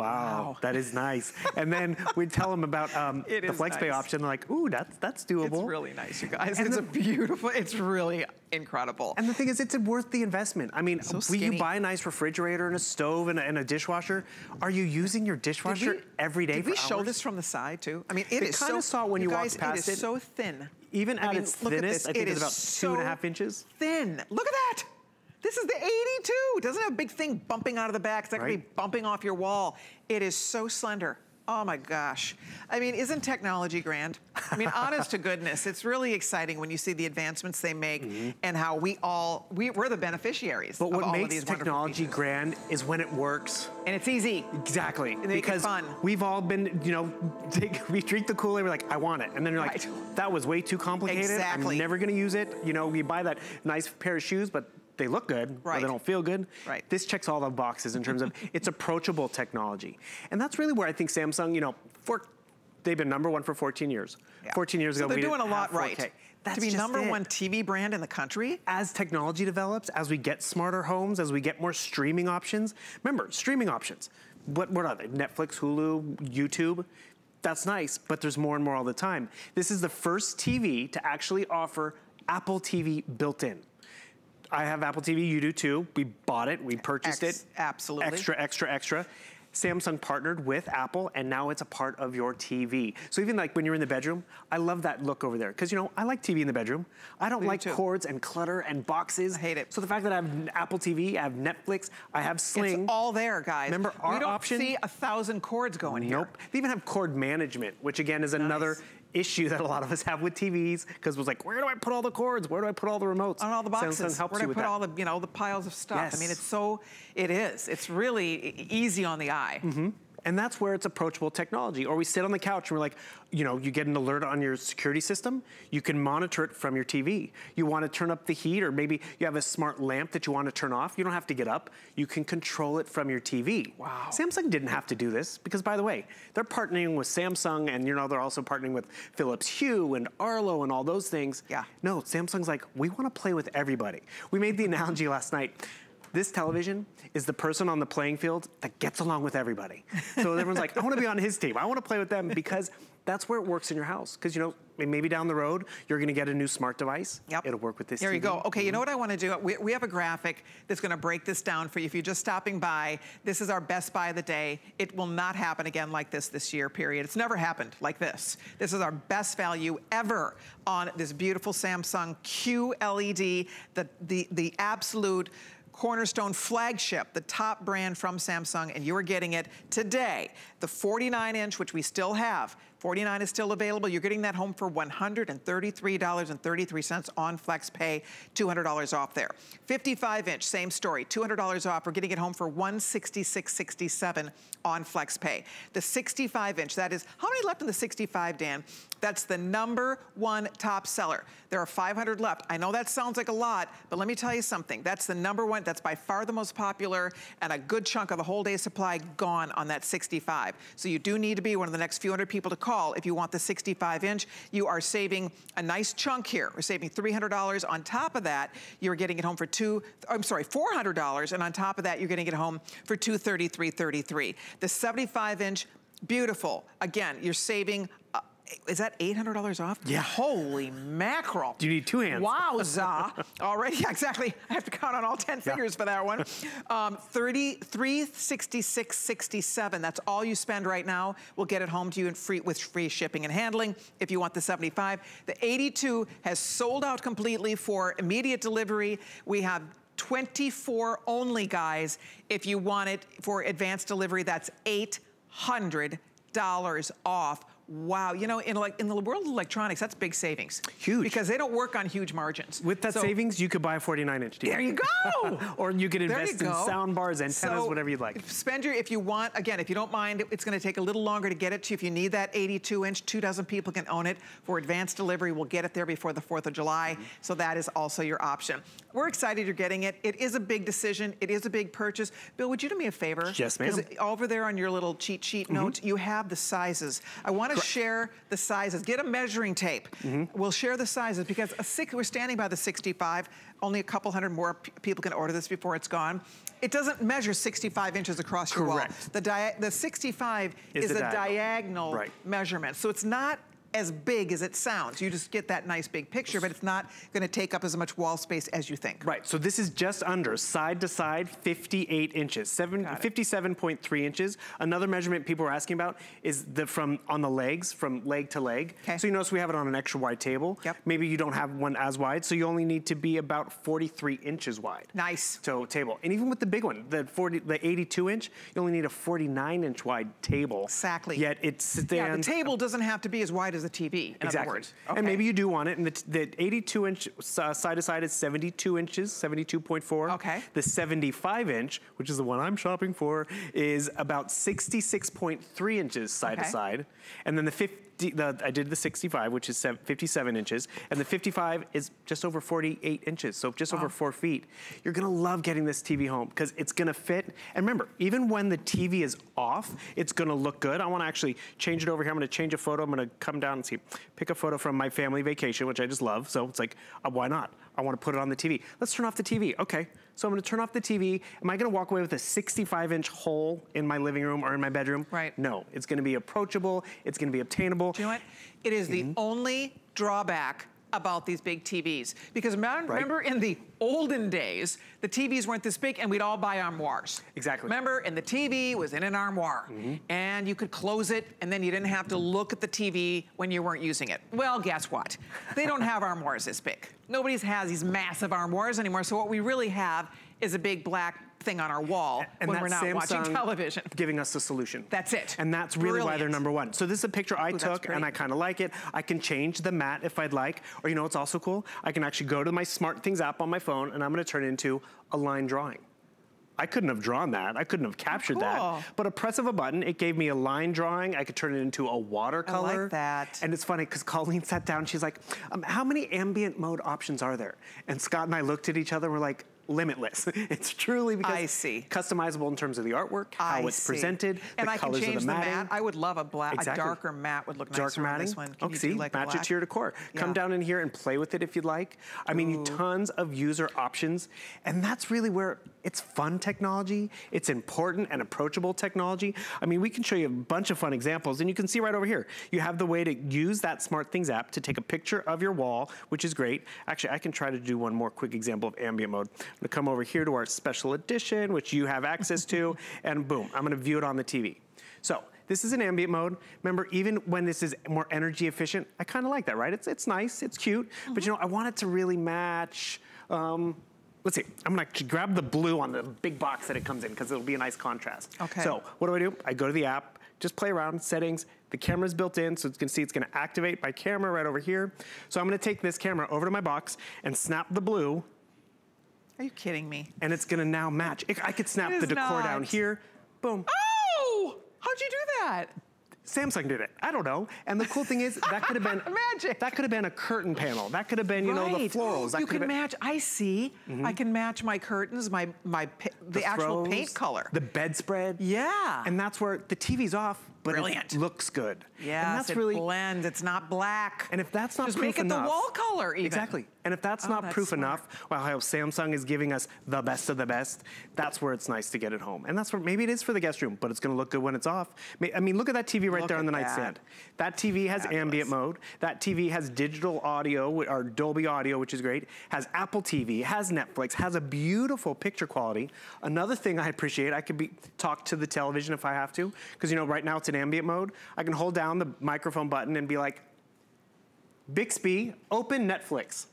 Wow, that is nice. And then we'd tell them about um, It the FlexPay nice. option. They're like, ooh, that's that's doable. It's really nice, you guys. And it's the- a beautiful, it's really incredible. And the thing is, it's worth the investment. I mean, So will you buy a nice refrigerator and a stove and a, and a dishwasher? Are you using your dishwasher we- every day Did we show this from the side too? I mean, it They is so. saw it when you guys, walked past It is it. so thin. Even I at mean, its look at thinnest, this. I think It it's is about two and a so half inches. Thin. Look at that. This is the 82. It doesn't have a big thing bumping out of the back. It's not gonna be bumping off your wall. It is so slender. Oh my gosh. I mean, isn't technology grand? I mean, honest to goodness, it's really exciting when you see the advancements they make mm-hmm. and how we all, we, we're the beneficiaries. But of what makes these technology grand is when it works. And it's easy. Exactly. And because fun. we've all been, you know, take, we drink the Kool-Aid, we're like, I want it. And then you're like, that was way too complicated. Exactly. I'm never gonna use it. You know, you buy that nice pair of shoes, but they look good, Right. but they don't feel good. Right. This checks all the boxes in terms of it's approachable technology. And that's really where I think Samsung, you know, for, they've been number one for 14 years. 14 years So ago, they're doing a lot right. That's to be number it. one TV brand in the country. As technology develops, as we get smarter homes, as we get more streaming options. Remember, streaming options. What, what are they? Netflix, Hulu, YouTube. That's nice, but there's more and more all the time. This is the first TV to actually offer Apple TV built in. I have Apple TV, you do too. We bought it, we purchased Ex- it. absolutely. Extra, extra, extra. Samsung partnered with Apple and now it's a part of your TV. So even like when you're in the bedroom, I love that look over there. Because you know, I like TV in the bedroom. I don't Me like too. cords and clutter and boxes. I hate it. So the fact that I have Apple TV, I have Netflix, I have Sling. It's all there, guys. Remember our option? we don't option? see a thousand cords going here. Nope. They even have cord management, which again is another issue that a lot of us have with TVs because it was like, where do I put all the cords? Where do I put all the remotes? On all the boxes. Samsung helps Where do I put that. all the, you know, the piles of stuff? Yes. I mean, it's so, it is. It's really easy on the eye. Mhm. And that's where it's approachable technology. Or we sit on the couch and we're like, you know, you get an alert on your security system, you can monitor it from your TV. You want to turn up the heat, or maybe you have a smart lamp that you want to turn off. You don't have to get up. You can control it from your TV. Wow. Samsung didn't have to do this because, by the way, they're partnering with Samsung, and you know they're also partnering with Philips Hue and Arlo and all those things. Yeah. No, Samsung's like, we want to play with everybody. We made the analogy last night. This television is the person on the playing field that gets along with everybody. So everyone's like, I want to be on his team. I want to play with them because that's where it works in your house. Because, you know, maybe down the road, you're gonna get a new smart device. Yep. It'll work with this There you go. Okay, you know mm-hmm. what I want to do? We, we have a graphic that's going to break this down for you. If you're just stopping by, this is our best buy of the day. It will not happen again like this this year, period. It's never happened like this. This is our best value ever on this beautiful Samsung QLED, the, the, the absolute cornerstone flagship, the top brand from Samsung, and you're getting it today. The 49 inch, which we still have, 49 is still available. You're getting that home for $133.33 on FlexPay, $200 off there. 55 inch, same story, $200 off. We're getting it home for $166.67 on FlexPay. The 65 inch, that is, how many left in the 65, Dan? That's the number one top seller. There are 500 left. I know that sounds like a lot, but let me tell you something. That's the number one, that's by far the most popular, and a good chunk of the whole day supply gone on that 65. So you do need to be one of the next few hundred people to call if you want the 65 inch. You are saving a nice chunk here. We're saving $300. On top of that, you're getting it home for two, I'm sorry, $400, and on top of that, you're getting it home for $233.33. The 75 inch, beautiful. Again, you're saving is that $800 off? Yeah. Holy mackerel. Do you need two hands? Wowza. Already, yeah, exactly. I have to count on all 10 fingers for that one. Um, 3366.67. That's all you spend right now. We'll get it home to you in free, with free shipping and handling if you want the 75. The 82 has sold out completely for immediate delivery. We have 24 only, guys. If you want it for advanced delivery, that's $800 off. Wow, you know, in like in the world of electronics, that's big savings. Huge. Because they don't work on huge margins. With that So- savings, you could buy a 49 inch TV. There you go. or you could invest you in sound bars, antennas, So, whatever you'd like. Spend your, if you want, again, if you don't mind, it's gonna take a little longer to get it to you. If you need that 82 inch, two dozen people can own it. For advanced delivery, we'll get it there before the 4th of July. Mm-hmm. So that is also your option. We're excited you're getting it. It is a big decision. It is a big purchase. Bill, would you do me a favor? Yes, ma'am. 'Cause Over there on your little cheat sheet notes, you have the sizes. I wanna share the sizes. Get a measuring tape. Mm-hmm. We'll share the sizes because a six, we're standing by the 65. Only a couple hundred more people can order this before it's gone. It doesn't measure 65 inches across your wall. Correct. The, the 65 Is is, the diagonal. diagonal Right. measurement. So it's not as big as it sounds. You just get that nice big picture, but it's not gonna take up as much wall space as you think. Right, so this is just under side to side 58 inches, seven, Got it. 57.3 inches. Another measurement people are asking about is the from on the legs, from leg to leg. Okay. So you notice we have it on an extra wide table. Yep. Maybe you don't have one as wide, so you only need to be about 43 inches wide. Nice. So table, and even with the big one, the 40, the 82 inch, you only need a 49 inch wide table. Exactly. Yet it stands. Yeah, the table doesn't have to be as wide as the TV, in Exactly. words. And maybe you do want it. And the, the 82 inch uh, side to side is 72 inches, 72.4. Okay. The 75 inch, which is the one I'm shopping for, is about 66.3 inches side Okay. to side. And then the 50, the, I did the 65, which is 57 inches. And the 55 is just over 48 inches, so just over four feet. You're gonna love getting this TV home because it's gonna fit. And remember, even when the TV is off, it's gonna look good. I wanna actually change it over here. I'm gonna change a photo. I'm gonna come down and see, pick a photo from my family vacation, which I just love. So it's like, uh, why not? I wanna put it on the TV. Let's turn off the TV. Okay, so I'm gonna turn off the TV. Am I gonna walk away with a 65 inch hole in my living room or in my bedroom? Right. No, it's gonna be approachable. It's gonna be obtainable. Do you know what? It is Mm-hmm. the only drawback about these big TVs. Because remem- remember in the olden days, the TVs weren't this big and we'd all buy armoires. Exactly. Remember, and the TV was in an armoire. Mm-hmm. And you could close it and then you didn't have to look at the TV when you weren't using it. Well, guess what? They don't have armoires this big. Nobody has these massive armoires anymore. So what we really have is a big black thing on our wall when we're not watching television. Giving us the solution. That's it. And that's really why they're number one. So this is a picture I Ooh, took and. I kind of like it. I can change the mat if I'd like. Or you know what's also cool? I can actually go to my SmartThings app on my phone and I'm gonna turn it into a line drawing. I couldn't have drawn that. I couldn't have captured cool. that. But a press of a button, it gave me a line drawing. I could turn it into a watercolor. I like that. And it's funny because Colleen sat down. She's like, um, "How many ambient mode options are there?" And Scott and I looked at each other. and We're like, limitless. It's truly because I see. customizable in terms of the artwork, how I it's see. presented, and the I can colors change of the matting. mat. I would love a black, Exactly. a darker mat would look Dark nicer on matting. this one. Oh, can okay, see, like match it to your decor. Come down in here and play with it if you'd like. I mean, you tons of user options, and that's really where it's fun technology. It's important and approachable technology. I mean, we can show you a bunch of fun examples, and you can see right over here. You have the way to use that SmartThings app to take a picture of your wall, which is great. Actually, I can try to do one more quick example of ambient mode. I'm gonna come over here to our special edition, which you have access to, and boom, I'm gonna view it on the TV. So this is an ambient mode. Remember, even when this is more energy efficient, I kind of like that, right? It's, it's nice, it's cute, but you know, I want it to really match, um, let's see, I'm gonna grab the blue on the big box that it comes in because it'll be a nice contrast. Okay. So what do I do? I go to the app, just play around, settings, the camera's built in, so you can see it's gonna activate my camera right over here. So I'm gonna take this camera over to my box and snap the blue, Are you kidding me? and it's gonna now match. I I could snap the decor down here, boom. Oh! How'd you do that? Samsung did it. I don't know. And the cool thing is that could have been Magic. That could have been a curtain panel. That could have been, you know, the florals. That you could can been match. I see. Mm-hmm. I can match my curtains, my my pa- the, actual throws, paint color. the bedspread. yeah. And that's where the TV's off, Brilliant. it looks good. Yeah, that's it really blends. It's not black. And if that's not just proof enough, make it enough, the wall color. Even Exactly. And if that's Oh, not that's proof smart. enough, well, how Samsung is giving us the best of the best, that's where it's nice to get it home. And that's where maybe it is for the guest room, but it's going to look good when it's off. I mean, look at that TV right Look there on the that. nightstand. That TV has ambient mode. That TV has digital audio or Dolby audio, which is great. Has Apple TV, has Netflix, has a beautiful picture quality. Another thing I appreciate, I could be talk to the television if I have to, because you know right now it's in ambient mode. I can hold down the microphone button and be like, Bixby, open Netflix.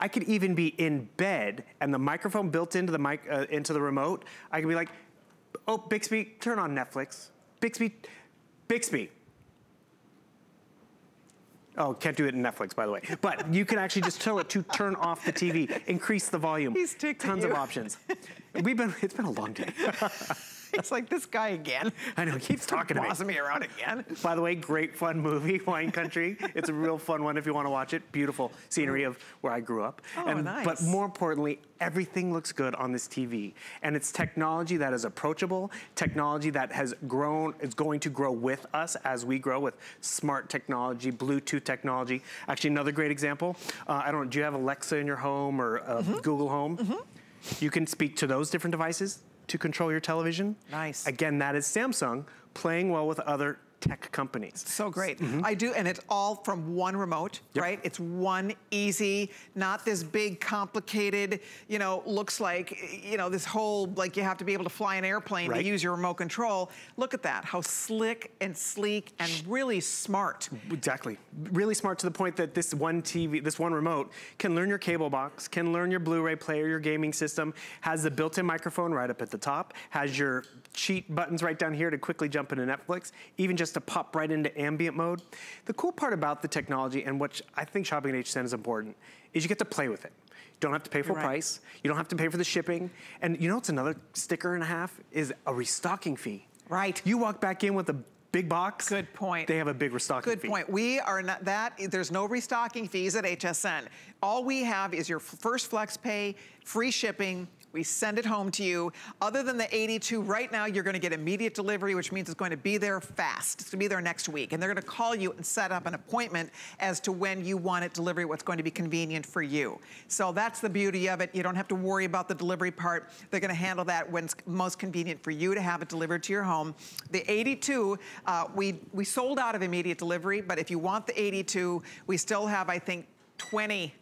I could even be in bed and the microphone built into the mic uh, into the remote. I could be like, "Oh, Bixby, turn on Netflix. Bixby, Bixby." Oh, can't do it in Netflix, by the way. But you can actually just tell it to turn off the TV, increase the volume. He's ticked Tons of options. We've been. It's been a long day. it's like this guy again. I know. He keeps talking to me. Bossing me around again. By the way, great fun movie, Wine Country. It's a real fun one if you want to watch it. Beautiful scenery of where I grew up. Oh, and, nice. But more importantly, everything looks good on this TV. And it's technology that is approachable, technology that has grown, is going to grow with us as we grow with smart technology, Bluetooth technology. Actually, another great example. Uh, I don't know, do you have Alexa in your home or uh, Mm-hmm. Google Home? You can speak to those different devices to control your television. Nice. Again, that is Samsung playing well with other tech companies. So great. Mm-hmm. I do, and it's all from one remote. Yep. right? It's one easy, not this big, complicated, you know, looks like, you know, this whole, like you have to be able to fly an airplane Right. to use your remote control. Look at that, how slick and sleek and really smart. Exactly. Really smart to the point that this one TV, this one remote can learn your cable box, can learn your Blu-ray player, your gaming system, has the built-in microphone right up at the top, has your cheat buttons right down here to quickly jump into Netflix, even just to pop right into ambient mode. The cool part about the technology and what I think shopping at HSN is important is you get to play with it. You don't have to pay full right. price. You don't have to pay for the shipping. And you know what's another sticker and a half is a restocking fee. Right. You walk back in with a big box. Good point. They have a big restocking fee. Good fee. point. We are not that. There's no restocking fees at HSN. All we have is your first flex pay, free shipping. We send it home to you. Other than the 82, right now you're going to get immediate delivery, which means it's going to be there fast. It's to be there next week, and they're going to call you and set up an appointment as to when you want it delivered, what's going to be convenient for you. So that's the beauty of it. You don't have to worry about the delivery part. They're going to handle that when it's most convenient for you to have it delivered to your home. The 82, uh, we we sold out of immediate delivery, but if you want the 82, we still have, I think, 20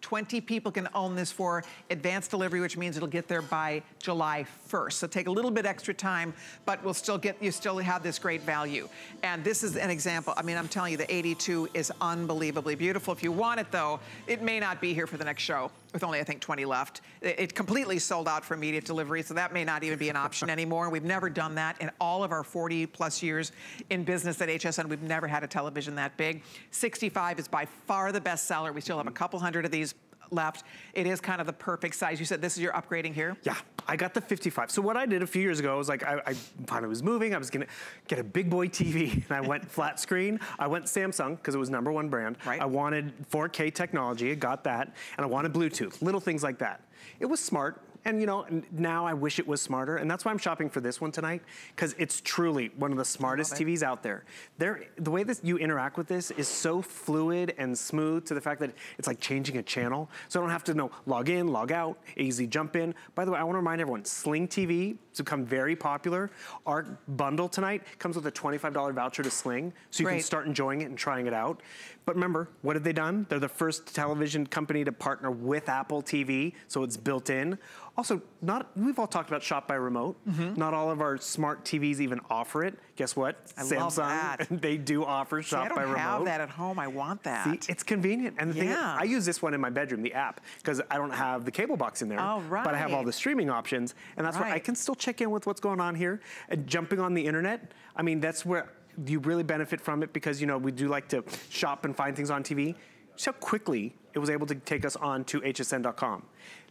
20 people can own this for advanced delivery, which means it'll get there by July 1st. So take a little bit extra time, but we'll still get you still have this great value. And this is an example. I mean, I'm telling you, the 82 is unbelievably beautiful. If you want it though, it may not be here for the next show with only I think 20 left. It completely sold out for immediate delivery, so that may not even be an option anymore. We've never done that in all of our 40 plus years in business at HSN. We've never had a television that big. 65 is by far the best seller. We still have a couple hundred of these left. It is kind of the perfect size. You said this is your upgrading here? Yeah, I got the 55. So what I did a few years ago was like, I, I finally was moving. I was gonna get a big boy TV and I went flat screen. I went Samsung because it was number one brand. Right. I wanted 4K technology, I got that. And I wanted Bluetooth, little things like that. It was smart. And you know, now I wish it was smarter, and that's why I'm shopping for this one tonight, because it's truly one of the smartest TVs out there. There, the way that you interact with this is so fluid and smooth to the fact that it's like changing a channel. So I don't have to know log in, log out, easy jump in. By the way, I want to remind everyone, Sling TV has become very popular. Our bundle tonight comes with a $25 voucher to Sling, so you can start enjoying it and trying it out. But remember, what have they done? They're the first television company to partner with Apple TV, so it's built in. Also, not we've all talked about shop by remote. Mm-hmm. Not all of our smart TVs even offer it. Guess what? I that. they do offer See, shop I don't by remote. have that at home. I want that. See, it's convenient. And the thing is, I use this one in my bedroom, the app, because I don't have the cable box in there. Oh, But I have all the streaming options, and that's where I can still check in with what's going on here. And jumping on the internet, I mean, that's where you really benefit from it because, you know, we do like to shop and find things on TV. Just how quickly it was able to take us on to hsn.com.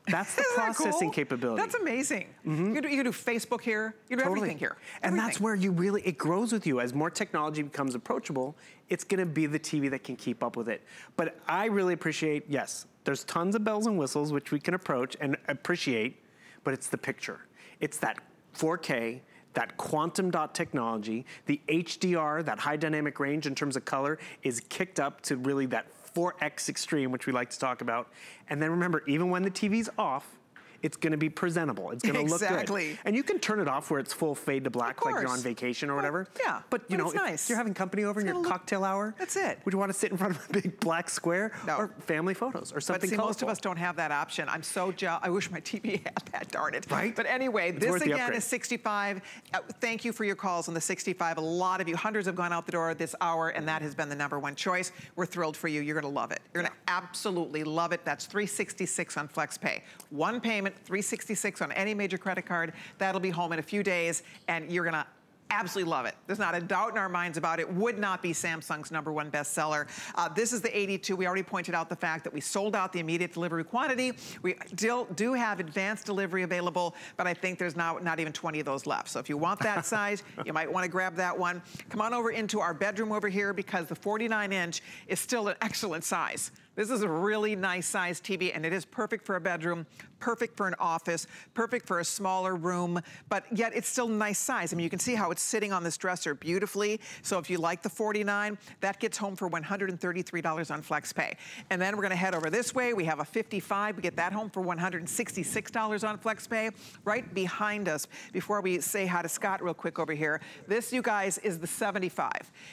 That's the Isn't that processing cool? capability. That's amazing. Mm-hmm. You, can do, you can do Facebook here. You can do everything here. And that's where you really, it grows with you. As more technology becomes approachable, it's gonna be the TV that can keep up with it. But I really appreciate, yes, there's tons of bells and whistles which we can approach and appreciate, but it's the picture. It's that 4K, that quantum dot technology, the HDR, that high dynamic range in terms of color is kicked up to really that 4X extreme, which we like to talk about. And then remember, even when the TV's off, it's gonna be presentable. It's gonna look good. Exactly. And you can turn it off where it's full fade to black, like you're on vacation or Well, whatever. yeah, But you but know, it's if nice. you're having company over in your look- cocktail hour, That's it. Would you want to sit in front of a big black square No. or family photos or something But see, most of us don't have that option. I'm so jealous. I wish my TV had that, darn it. Right? But anyway, It's this again is 65. Uh, thank you for your calls on the 65. A lot of you, hundreds have gone out the door this hour, and that has been the number one choice. We're thrilled for you. You're going to love it. You're going to absolutely love it. That's 366 on FlexPay. One payment, 366 on any major credit card. That'll be home in a few days, and you're going to absolutely love it. There's not a doubt in our minds about it. Would not be Samsung's number one bestseller. Uh, this is the 82. We already pointed out the fact that we sold out the immediate delivery quantity. We still do have advanced delivery available, but I think there's now not even 20 of those left. So if you want that size, you might want to grab that one. Come on over into our bedroom over here because the 49 inch is still an excellent size. This is a really nice size TV and it is perfect for a bedroom, perfect for an office, perfect for a smaller room, but yet it's still nice size. I mean, you can see how it's sitting on this dresser beautifully. So if you like the 49, that gets home for $133 on FlexPay. And then we're gonna head over this way. We have a 55, we get that home for $166 on FlexPay. Right behind us, before we say hi to Scott real quick over here, this, you guys, is the 75.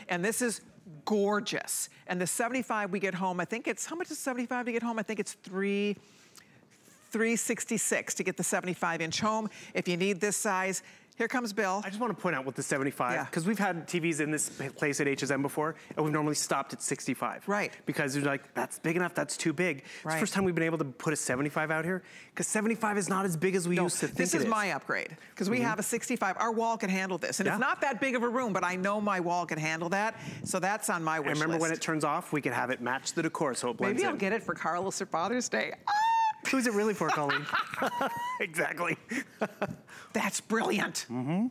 And this is gorgeous. And the 75 we get home, I think it's, how much is 75 to get home? I think it's three, 366 to get the 75 inch home. If you need this size, here comes Bill. I just want to point out with the 75, Yeah. because we've had TVs in this place at HSN before, and we've normally stopped at 65. Right. Because you're like, that's big enough, that's too big. It's the first time we've been able to put a 75 out here, because 75 is not as big as we No, used to think this it is my upgrade because we have a 65. Our wall can handle this, and Yeah. it's not that big of a room, but I know my wall can handle that. So that's on my wish And remember list. when it turns off, we can have it match the decor so it blends Maybe I'll in. get it for Carlos or Father's Day. Ah, Who's it really for, Colleen? exactly. that's brilliant. Mm -hmm.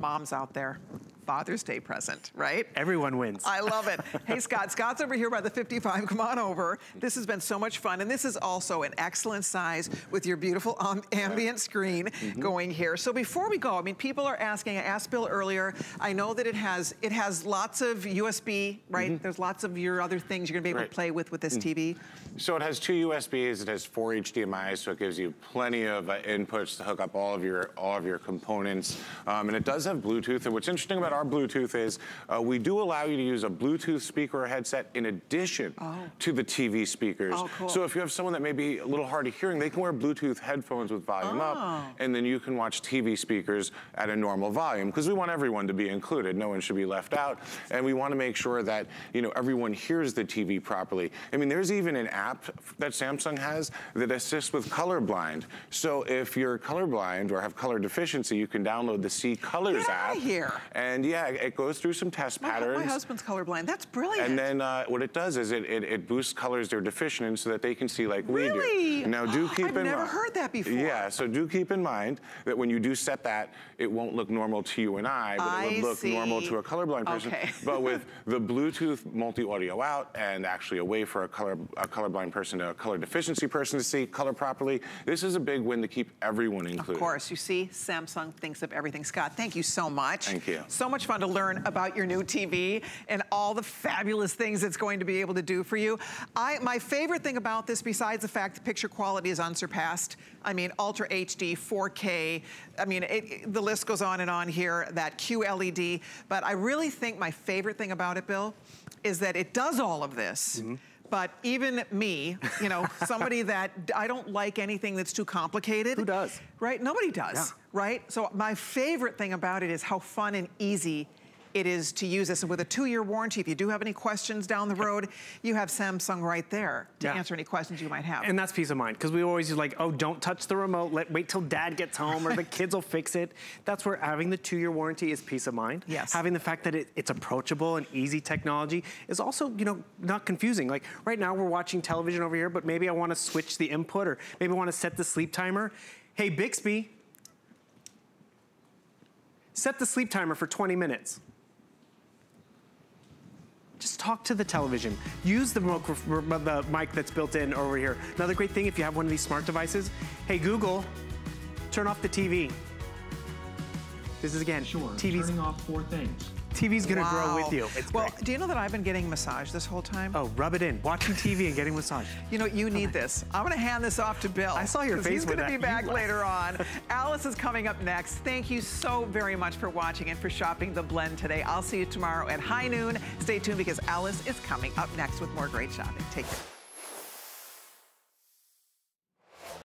Moms out there, Father's Day present, right? Everyone wins. I love it. Hey, Scott. Scott's over here by the 55. Come on over. This has been so much fun. And this is also an excellent size with your beautiful um, ambient screen going here. So before we go, I mean, people are asking, I asked Bill earlier, I know that it has it has lots of USB, right? There's lots of your other things you're going to be able Right. to play with with this TV. So it has two USBs, it has four HDMIs, so it gives you plenty of uh, inputs to hook up all of your all of your components. Um, and it does have Bluetooth. And what's interesting about our Bluetooth is uh, we do allow you to use a Bluetooth speaker or headset in addition to the TV speakers. Oh, cool. So if you have someone that may be a little hard of hearing, they can wear Bluetooth headphones with volume Oh. up, and then you can watch TV speakers at a normal volume because we want everyone to be included. No one should be left out, and we want to make sure that you know everyone hears the TV properly. I mean, there's even an app that Samsung has that assists with colorblind. So if you're colorblind or have color deficiency, you can download the See Colors Get app. here. And yeah, it goes through some test My, patterns. my husband's colorblind. That's brilliant. And then uh, what it does is it, it, it boosts colors they're deficient in so that they can see like we Really? do. Now do keep I've in never heard that before. Yeah, so do keep in mind that when you do set that, it won't look normal to you and I, but it would look normal to a colorblind person. Okay. but with the Bluetooth multi-audio out and actually a way for a color a colorblind person, a color deficiency person to see color properly, this is a big win to keep everyone included. Of course, you see, Samsung thinks of everything. Scott, thank you so much. Thank you. So much fun to learn about your new TV and all the fabulous things it's going to be able to do for you. I, my favorite thing about this, besides the fact the picture quality is unsurpassed, I mean, Ultra HD, 4K, I mean, it, it- the list goes on and on here, that QLED, but I really think my favorite thing about it, Bill, is that it does all of this. Mm-hmm. But even me, you know, somebody that I don't like anything that's too complicated. Who does? Right? Nobody does, Yeah. right? So my favorite thing about it is how fun and easy it is to use this. And with a two-year warranty, if you do have any questions down the road, you have Samsung right there to Yeah. answer any questions you might have. And that's peace of mind because we always use like, oh, don't touch the remote. Let wait till dad gets home or the kids will fix it. That's where having the two-year warranty is peace of mind. Yes. Having the fact that it, it's approachable and easy technology is also, you know, not confusing. Like right now we're watching television over here, but maybe I want to switch the input or maybe I want to set the sleep timer. Hey Bixby, set the sleep timer for 20 minutes. Just talk to the television. Use the, remote, the mic that's built in over here. Another great thing, if you have one of these smart devices, hey Google, turn off the TV. This is again, Sure, TV's, turning off four things. TV's gonna grow with you. It's well, great. do you know that I've been getting massage this whole time? Oh, rub it in. Watching TV and getting massage. You know, you need this. I'm gonna hand this off to Bill. I saw your face He's gonna that- be back you- later on. Alice is coming up next. Thank you so very much for watching and for shopping the blend today. I'll see you tomorrow at high noon. Stay tuned because Alice is coming up next with more great shopping. Take care.